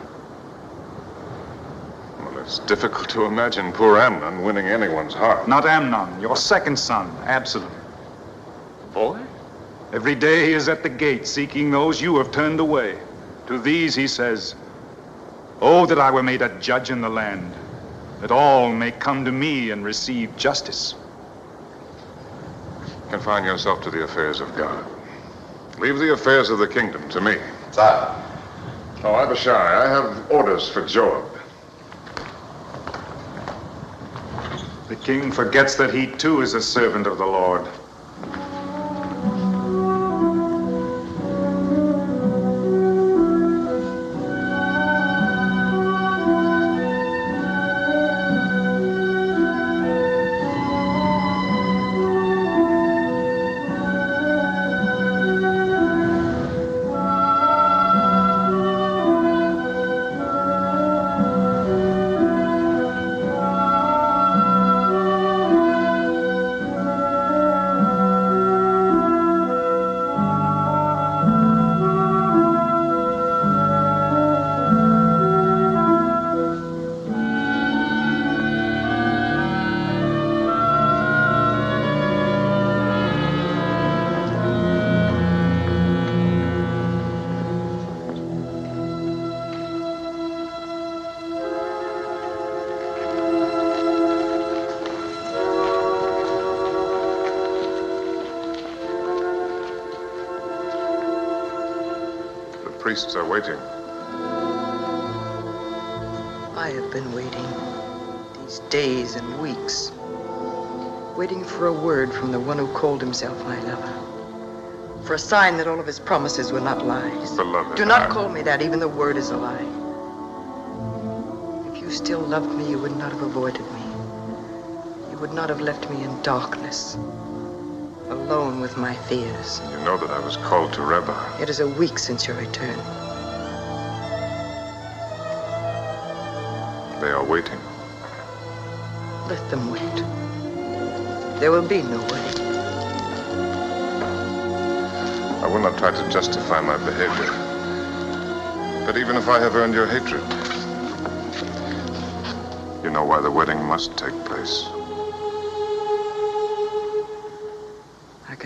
Well, it's difficult to imagine poor Amnon winning anyone's heart. Not Amnon, your second son, Absalom. Boy? Every day he is at the gate seeking those you have turned away. To these he says, Oh, that I were made a judge in the land. that all may come to me and receive justice. Confine yourself to the affairs of God. Leave the affairs of the kingdom to me. Sire. Oh, Abishai, I have orders for Joab. The king forgets that he too is a servant of the Lord. Priests are waiting. I have been waiting these days and weeks, waiting for a word from the one who called himself my lover. For a sign that all of his promises were not lies. Beloved, Do not I- call me that, even the word is a lie. If you still loved me, you would not have avoided me. You would not have left me in darkness, alone with my fears. You know that I was called to Rabbah. It is a week since your return. They are waiting. Let them wait. There will be no wait. I will not try to justify my behavior. But even if I have earned your hatred, you know why the wedding must take place.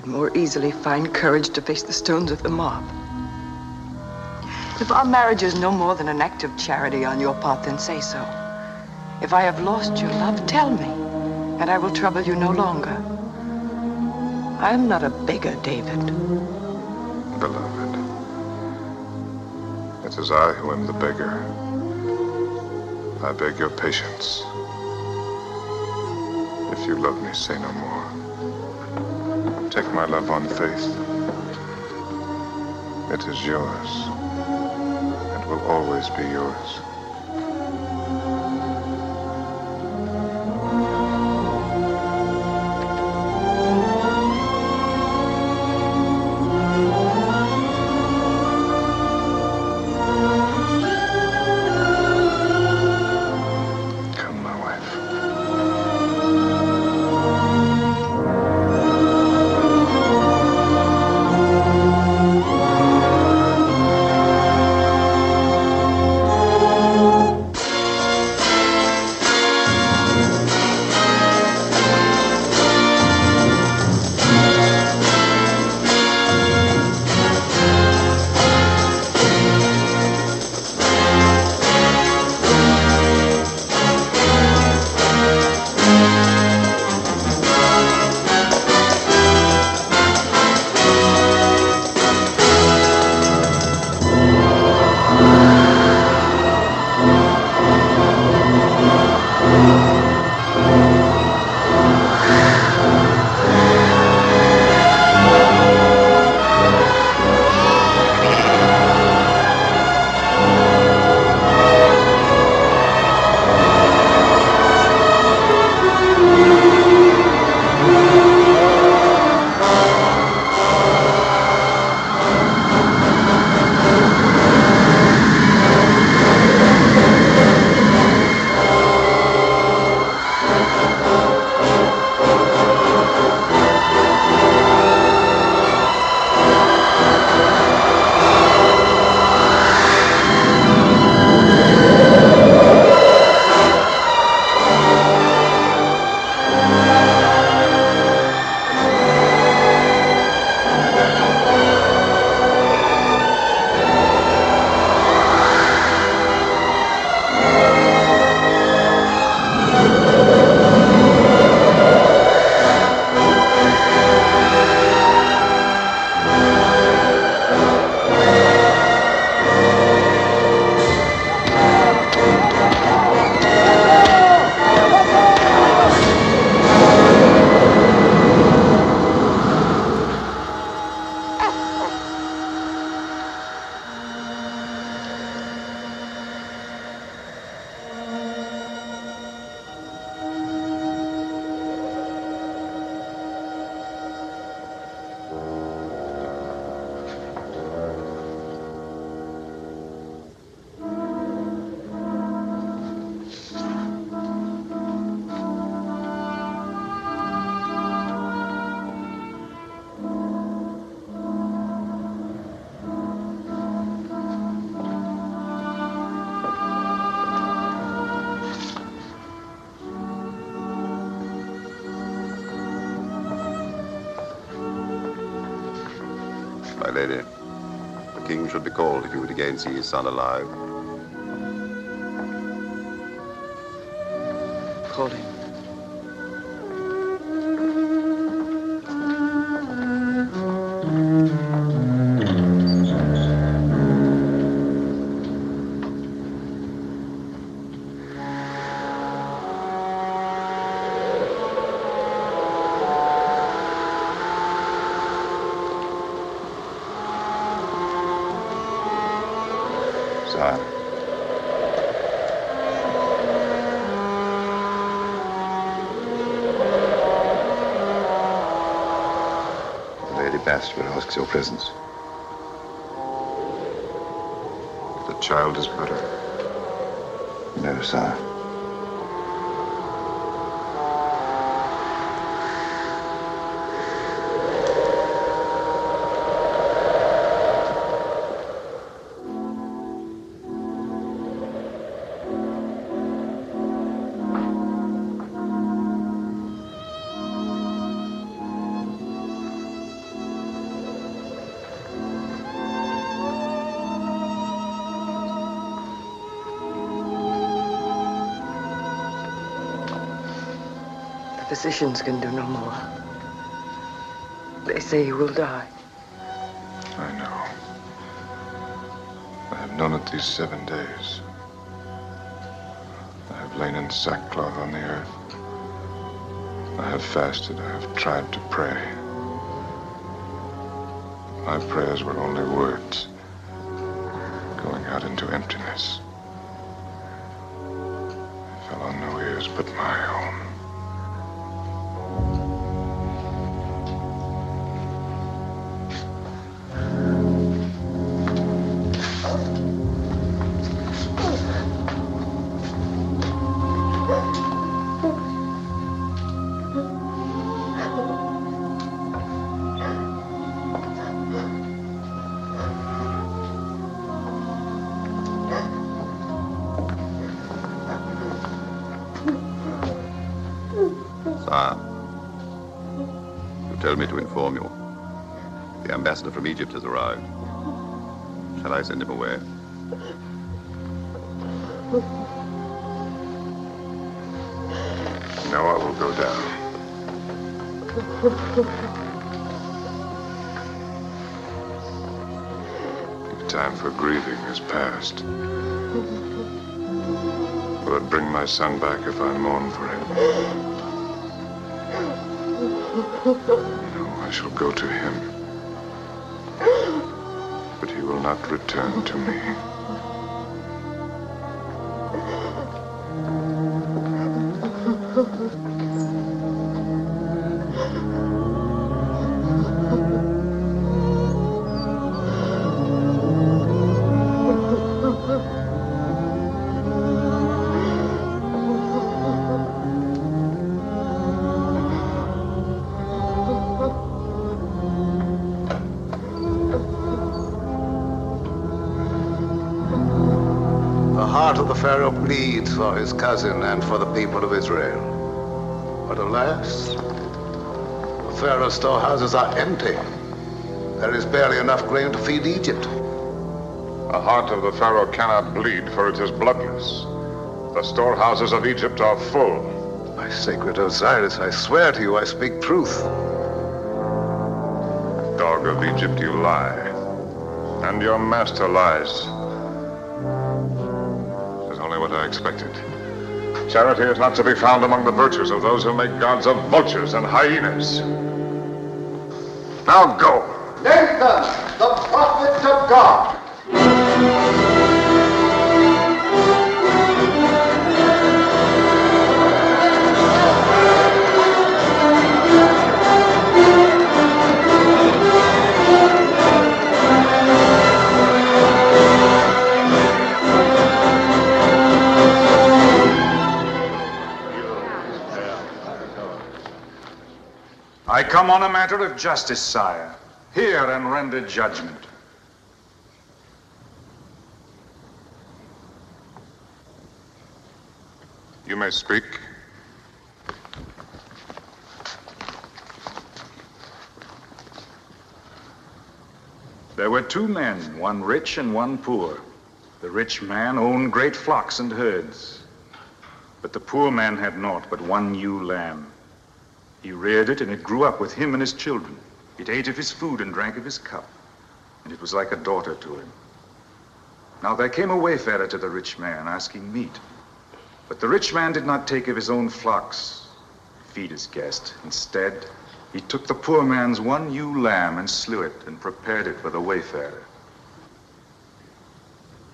Could more easily find courage to face the stones of the mob. If our marriage is no more than an act of charity on your part, then say so. If I have lost your love, tell me, and I will trouble you no longer. I am not a beggar, David. Beloved, it is I who am the beggar. I beg your patience. If you love me, say no more. Take my love on faith. It is yours, and will always be yours. If he his son alive. The asks your presence. The child is better. No, sire. Physicians can do no more. They say he will die. I know. I have known it these seven days. I have lain in sackcloth on the earth. I have fasted. I have tried to pray. My prayers were only words going out into emptiness. The time for grieving is past. Will it bring my son back if I mourn for him? No, I shall go to him. But he will not return to me. For his cousin and for the people of Israel. But alas, the Pharaoh's storehouses are empty. There is barely enough grain to feed Egypt. The heart of the Pharaoh cannot bleed, for it is bloodless. The storehouses of Egypt are full. My sacred Osiris, I swear to you I speak truth. Dog of Egypt, you lie. And your master lies. Expected. Charity is not to be found among the virtues of those who make gods of vultures and hyenas. Now go. Nathan, the prophet of God. Come on a matter of justice, sire. Hear and render judgment. You may speak. There were two men, one rich and one poor. The rich man owned great flocks and herds. But the poor man had naught but one ewe lamb. He reared it, and it grew up with him and his children. It ate of his food and drank of his cup, and it was like a daughter to him. Now there came a wayfarer to the rich man, asking meat. But the rich man did not take of his own flocks, to feed his guest. Instead, he took the poor man's one ewe lamb and slew it and prepared it for the wayfarer.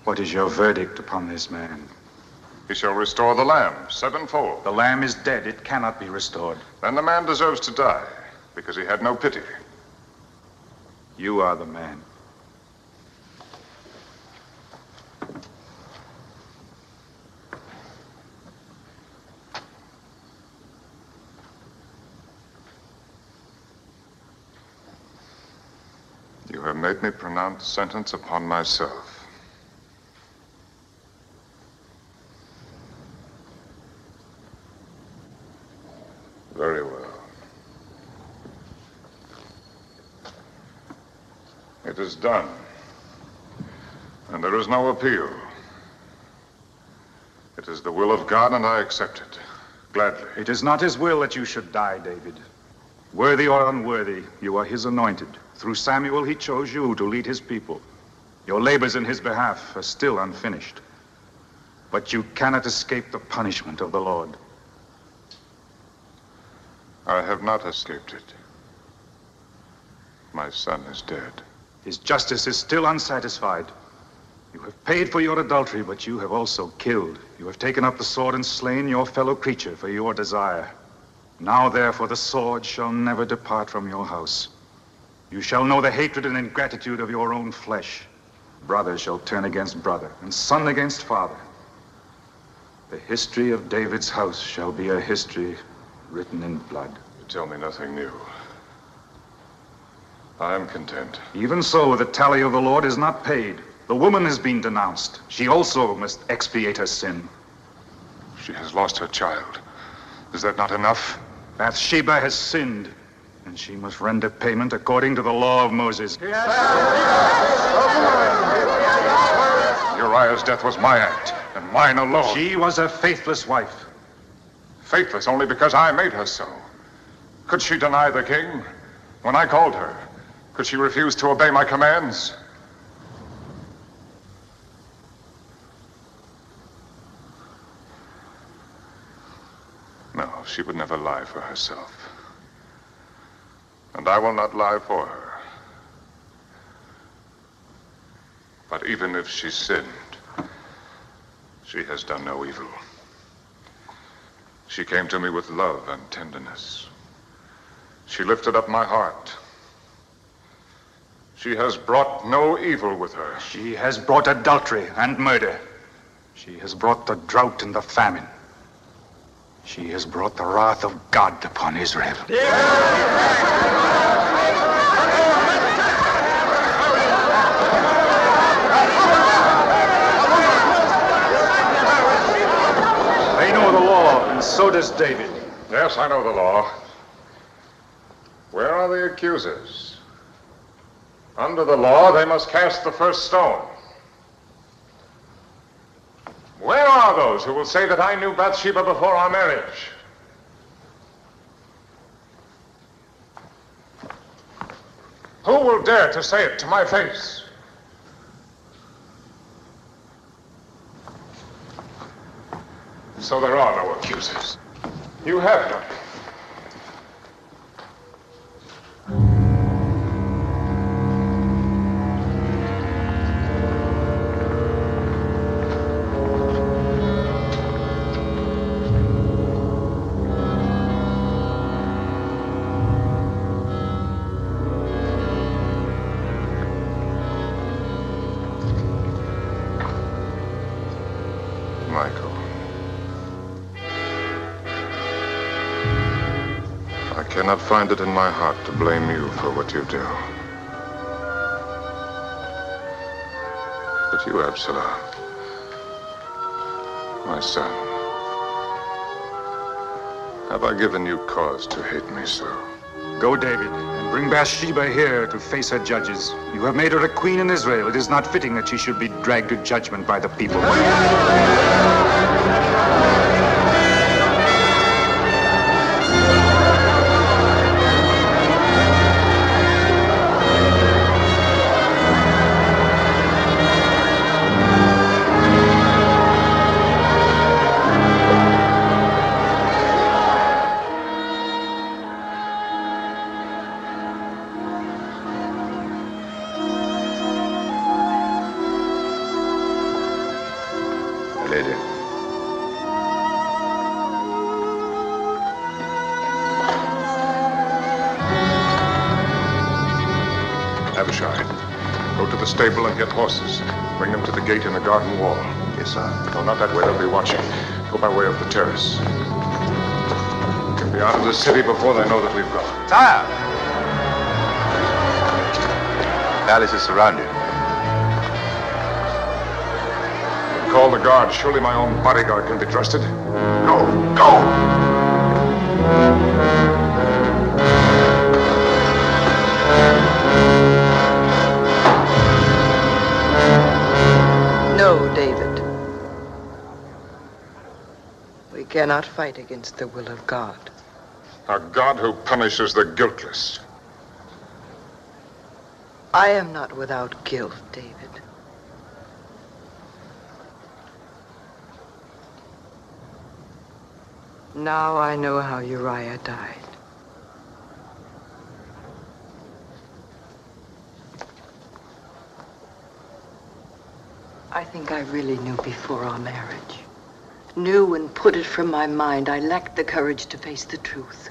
What is your verdict upon this man? He shall restore the lamb sevenfold. The lamb is dead. It cannot be restored. Then the man deserves to die because he had no pity. You are the man. You have made me pronounce sentence upon myself. Very well. It is done. And there is no appeal. It is the will of God, and I accept it. Gladly. It is not his will that you should die, David. Worthy or unworthy, you are his anointed. Through Samuel, he chose you to lead his people. Your labors in his behalf are still unfinished. But you cannot escape the punishment of the Lord. I have not escaped it. My son is dead. His justice is still unsatisfied. You have paid for your adultery, but you have also killed. You have taken up the sword and slain your fellow creature for your desire. Now, therefore, the sword shall never depart from your house. You shall know the hatred and ingratitude of your own flesh. Brother shall turn against brother, and son against father. The history of David's house shall be a history written in blood. You tell me nothing new. I am content. Even so, the tally of the Lord is not paid. The woman has been denounced. She also must expiate her sin. She has lost her child. Is that not enough? Bathsheba has sinned, and she must render payment according to the law of Moses. Yes. Uriah's death was my act, and mine alone. She was a faithless wife. Faithless only because I made her so. Could she deny the king? When I called her, could she refuse to obey my commands? No, she would never lie for herself. And I will not lie for her. But even if she sinned, she has done no evil. She came to me with love and tenderness. She lifted up my heart. She has brought no evil with her. She has brought adultery and murder. She has brought the drought and the famine. She has brought the wrath of God upon Israel. They know the law, and so does David. Yes, I know the law. Where are the accusers? Under the law, they must cast the first stone. Where are those who will say that I knew Bathsheba before our marriage? Who will dare to say it to my face? So there are no accusers. You have none. Find it in my heart to blame you for what you do. But you, Absalom, my son, have I given you cause to hate me so? Go, David, and bring Bathsheba here to face her judges. You have made her a queen in Israel. It is not fitting that she should be dragged to judgment by the people. Horses. Bring them to the gate in the garden wall. Yes, sir. No, not that way. They'll be watching. Go by way of the terrace. Get me out of the city before they know that we've gone. Sire! Palace is surrounded. Call the guard. Surely my own bodyguard can be trusted. Go, go! Cannot fight against the will of God. A God who punishes the guiltless. I am not without guilt, David. Now I know how Uriah died. I think I really knew before our marriage. Knew and put it from my mind. I lacked the courage to face the truth.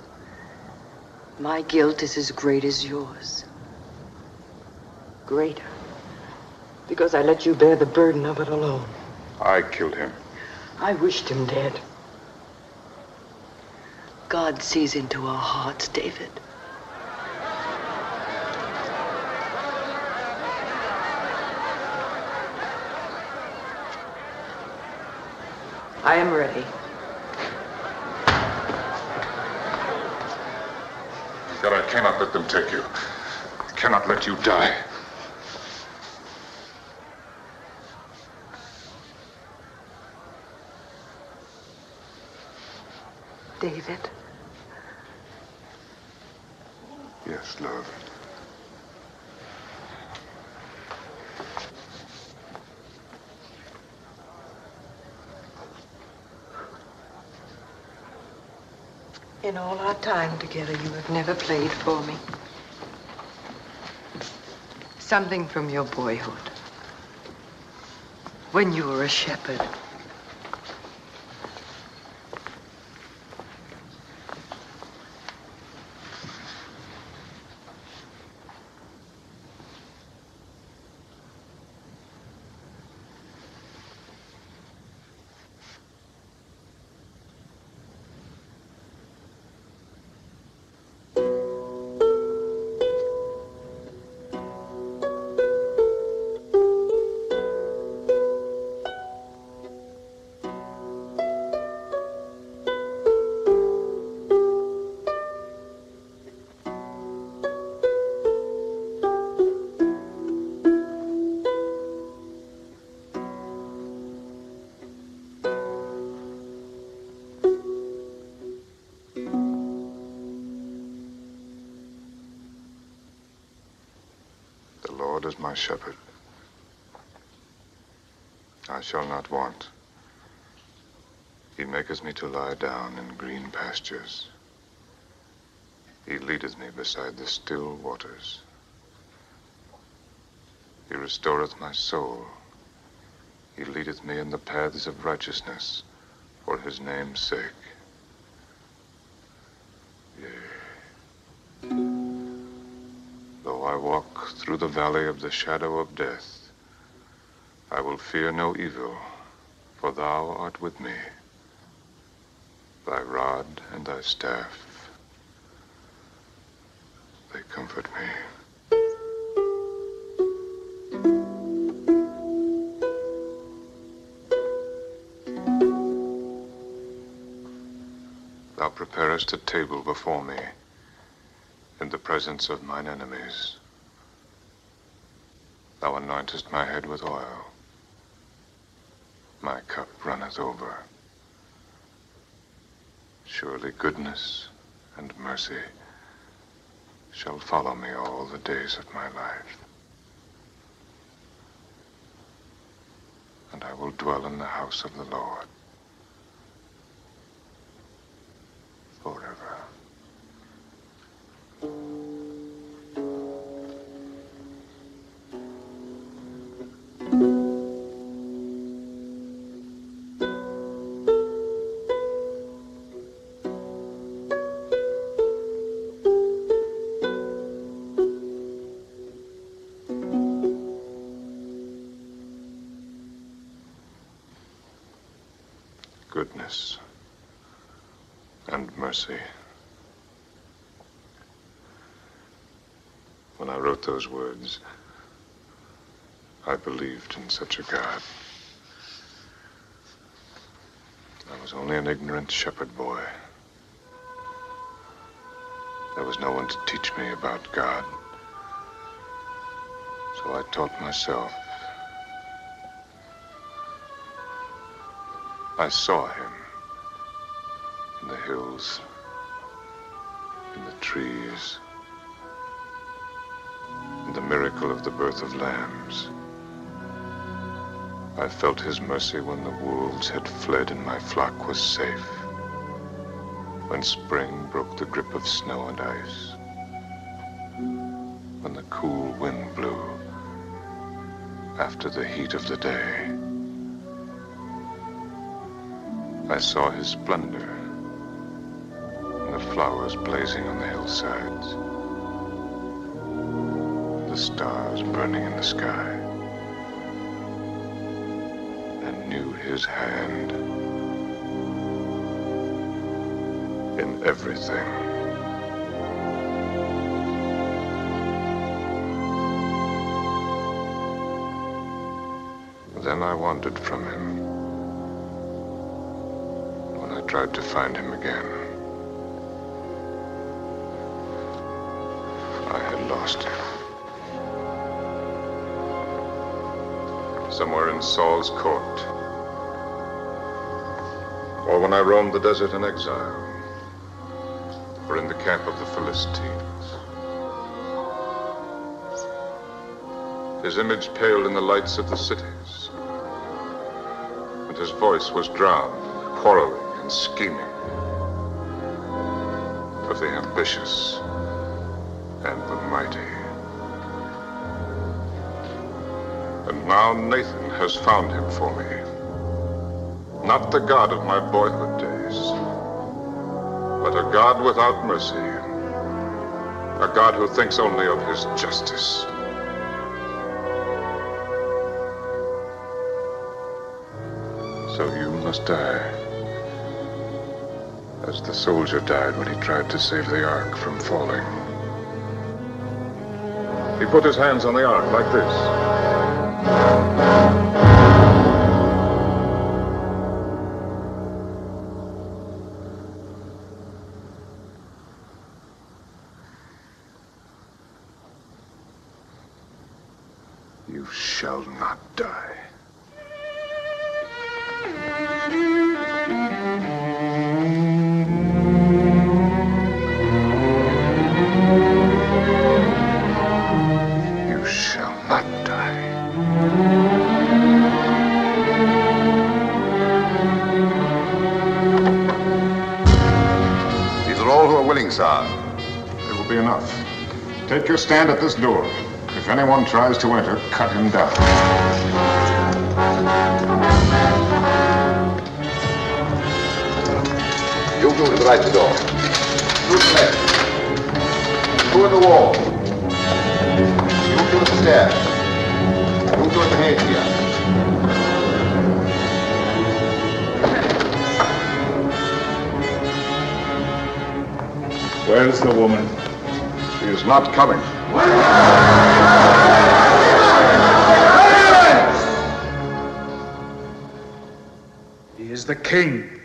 My guilt is as great as yours. Greater. Because I let you bear the burden of it alone. I killed him. I wished him dead. God sees into our hearts, David. I am ready. Yet I cannot let them take you. I cannot let you die. David. Yes, love. In all our time together, you have never played for me. Something from your boyhood. When you were a shepherd. My shepherd. I shall not want. He maketh me to lie down in green pastures. He leadeth me beside the still waters. He restoreth my soul. He leadeth me in the paths of righteousness for his name's sake. Through the valley of the shadow of death, I will fear no evil, for thou art with me. Thy rod and thy staff, they comfort me. Thou preparest a table before me in the presence of mine enemies. Thou anointest my head with oil. My cup runneth over. Surely goodness and mercy shall follow me all the days of my life. And I will dwell in the house of the Lord mercy. When I wrote those words, I believed in such a God. I was only an ignorant shepherd boy. There was no one to teach me about God. So I taught myself. I saw him in the hills, trees, in the miracle of the birth of lambs. I felt his mercy when the wolves had fled and my flock was safe. When spring broke the grip of snow and ice. When the cool wind blew after the heat of the day. I saw his splendor and flowers blazing on the hillsides, the stars burning in the sky, and knew his hand in everything. Then I wandered from him when I tried to find him again. In Saul's court. Or when I roamed the desert in exile. Or in the camp of the Philistines. His image paled in the lights of the cities. And his voice was drowned, quarreling and scheming. Of the ambitious and the mighty. Now Nathan has found him for me. Not the God of my boyhood days, but a God without mercy. A God who thinks only of his justice. So you must die. As the soldier died when he tried to save the ark from falling. He put his hands on the ark like this. You tries to enter, cut him down. You two to the right door. You to the left. Two at the wall. You two at the stairs. You two at the head here. Where's the woman? She is not coming. He is the king.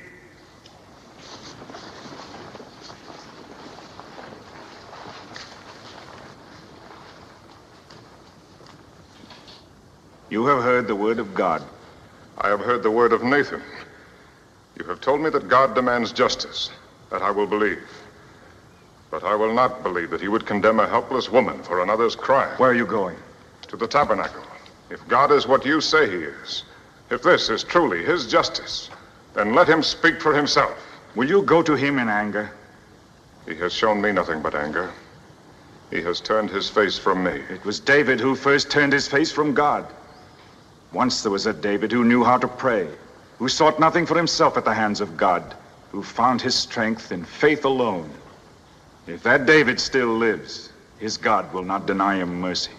You have heard the word of God. I have heard the word of Nathan. You have told me that God demands justice. That I will believe. But I will not believe that he would condemn a helpless woman for another's crime. Where are you going? To the tabernacle. If God is what you say he is, if this is truly his justice, then let him speak for himself. Will you go to him in anger? He has shown me nothing but anger. He has turned his face from me. It was David who first turned his face from God. Once there was a David who knew how to pray, who sought nothing for himself at the hands of God, who found his strength in faith alone. If that David still lives, his God will not deny him mercy.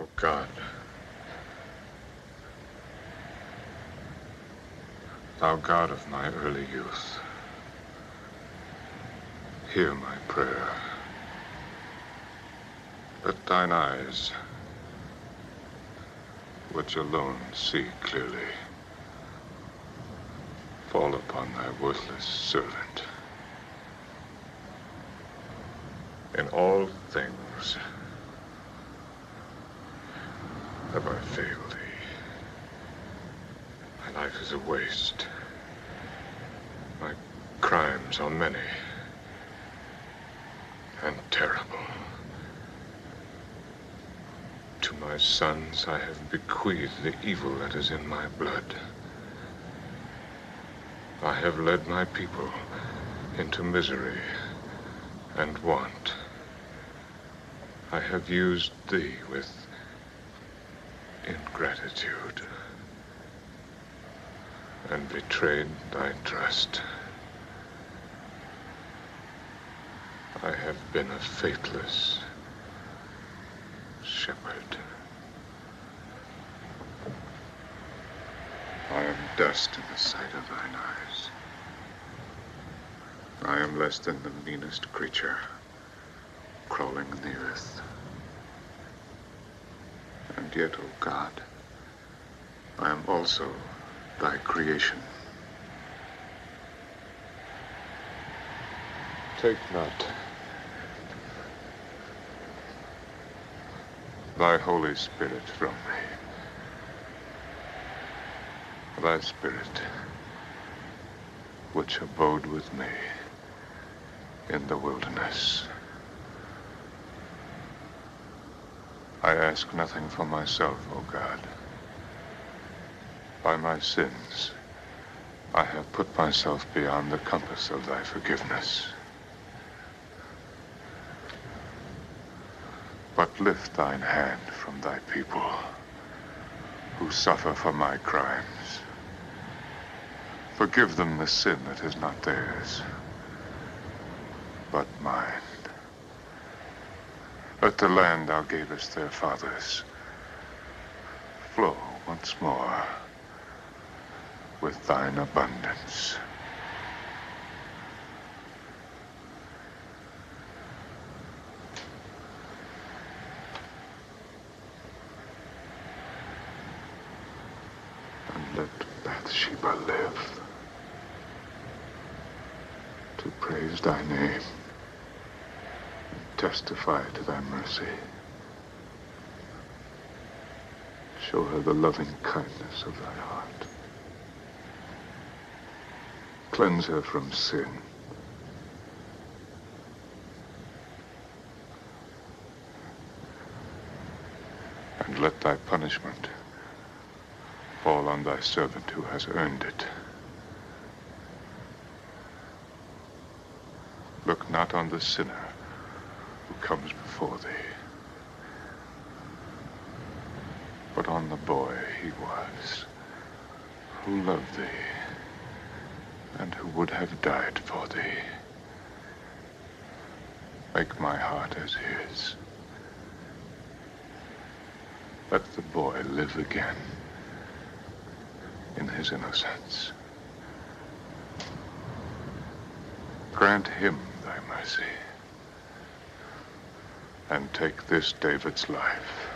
Oh, God. Thou God of my early youth, hear my prayer. Let thine eyes, which alone see clearly, fall upon thy worthless servant. In all things have I failed thee. My life is a waste. My crimes are many and terrible. To my I have bequeathed the evil that is in my blood. I have led my people into misery and want. I have used thee with ingratitude and betrayed thy trust. I have been a faithless blessed in the sight of thine eyes. I am less than the meanest creature crawling in the earth. And yet, O oh God, I am also thy creation. Take not thy Holy Spirit from me. Thy Spirit, which abode with me in the wilderness. I ask nothing for myself, O God. By my sins, I have put myself beyond the compass of thy forgiveness. But lift thine hand from thy people who suffer for my crimes. Forgive them the sin that is not theirs, but mine. Let the land thou gavest their fathers flow once more with thine abundance. And let Bathsheba live to praise thy name and testify to thy mercy. Show her the loving kindness of thy heart. Cleanse her from sin. And let thy punishment fall on thy servant who has earned it. Look not on the sinner who comes before thee, but on the boy he was, who loved thee, and who would have died for thee. Make my heart as his. Let the boy live again in his innocence. Grant him mercy and take this David's life.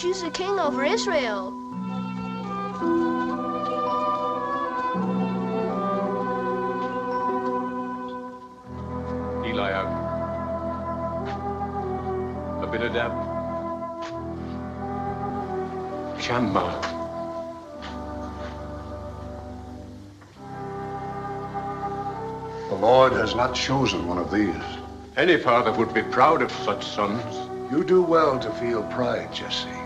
Choose a king over Israel. Eliab. Abinadab. Shammah. The Lord has not chosen one of these. Any father would be proud of such sons. You do well to feel pride, Jesse.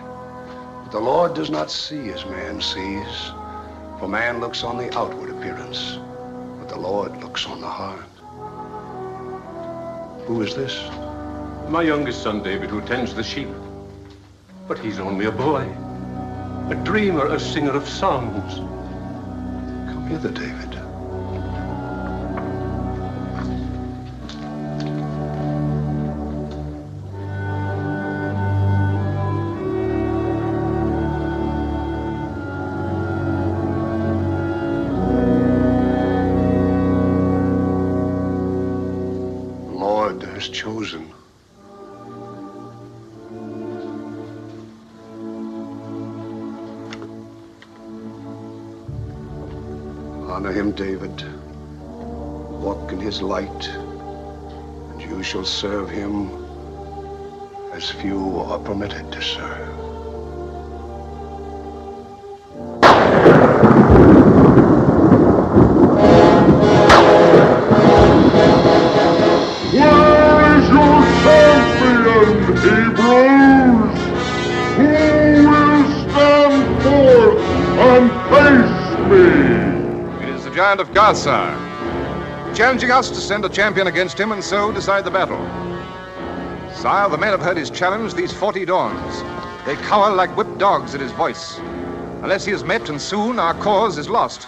The Lord does not see as man sees. For man looks on the outward appearance, but the Lord looks on the heart. Who is this? My youngest son, David, who tends the sheep. But he's only a boy. A dreamer, a singer of songs. Come hither, David. His light, and you shall serve him as few are permitted to serve. Where is your challenging us to send a champion against him and so decide the battle. Sire, the men have heard his challenge these 40 dawns. They cower like whipped dogs at his voice. Unless he is met, and soon, our cause is lost.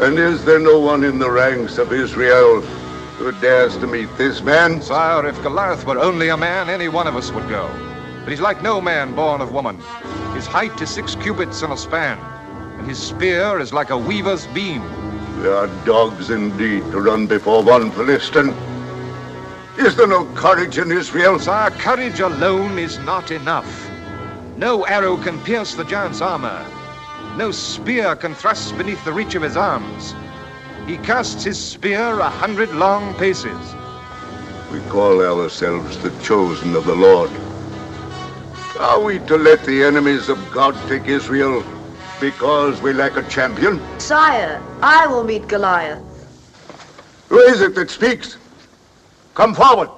And is there no one in the ranks of Israel who dares to meet this man? Sire, if Goliath were only a man, any one of us would go. But he's like no man born of woman. His height is six cubits and a span, and his spear is like a weaver's beam. We are dogs indeed to run before one Philistine. Is there no courage in Israel? Sire, courage alone is not enough. No arrow can pierce the giant's armor. No spear can thrust beneath the reach of his arms. He casts his spear a hundred long paces. We call ourselves the chosen of the Lord. Are we to let the enemies of God take Israel because we lack a champion? Sire, I will meet Goliath. Who is it that speaks? Come forward.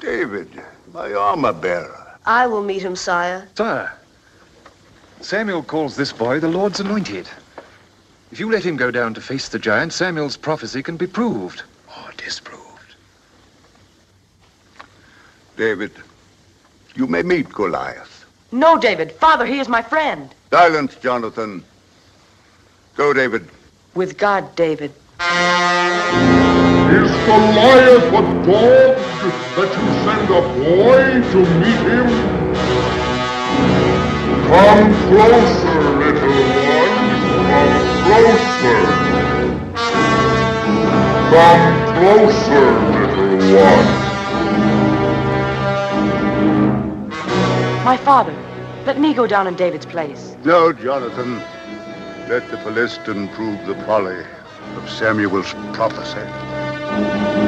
David, my armor bearer. I will meet him, sire. Sire, Samuel calls this boy the Lord's anointed. If you let him go down to face the giant, Samuel's prophecy can be proved. Oh, or disproved. David, you may meet Goliath. No, David. Father, he is my friend. Silence, Jonathan. Go, David. With God, David. Is Goliath a dog that you send a boy to meet him? Come closer, little one. Come closer. Come closer, little one. My father. Let me go down in David's place. No, Jonathan. Let the Philistine prove the folly of Samuel's prophecy.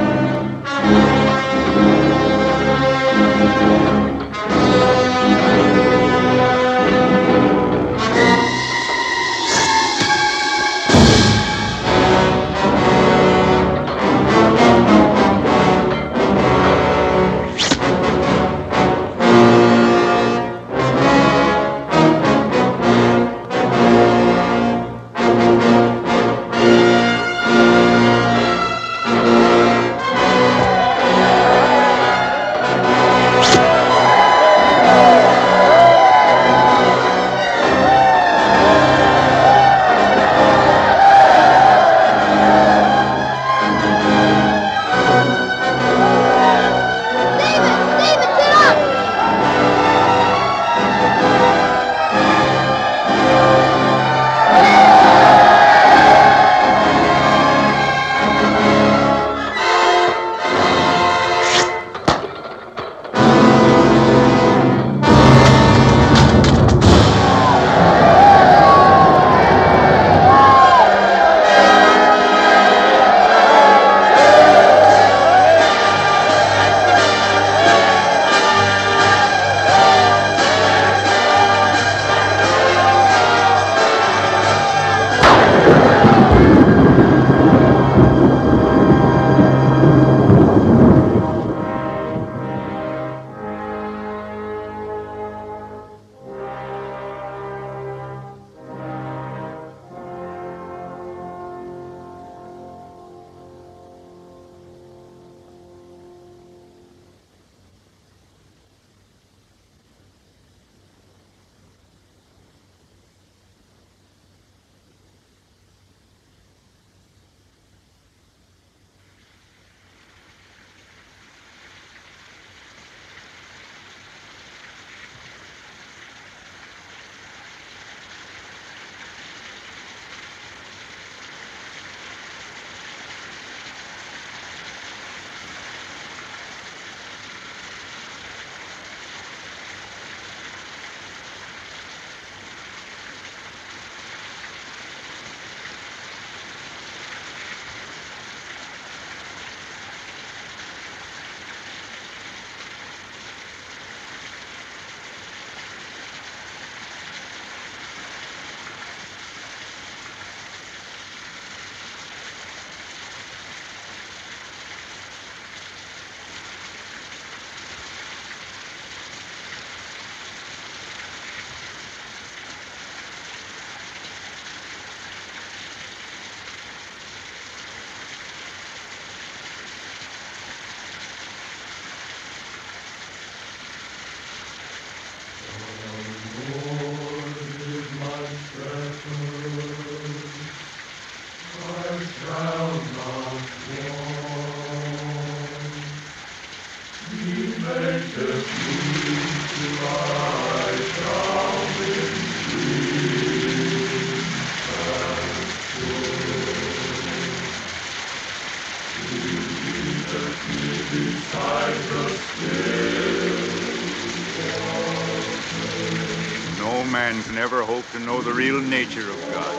The real nature of God,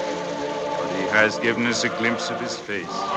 but he has given us a glimpse of his face.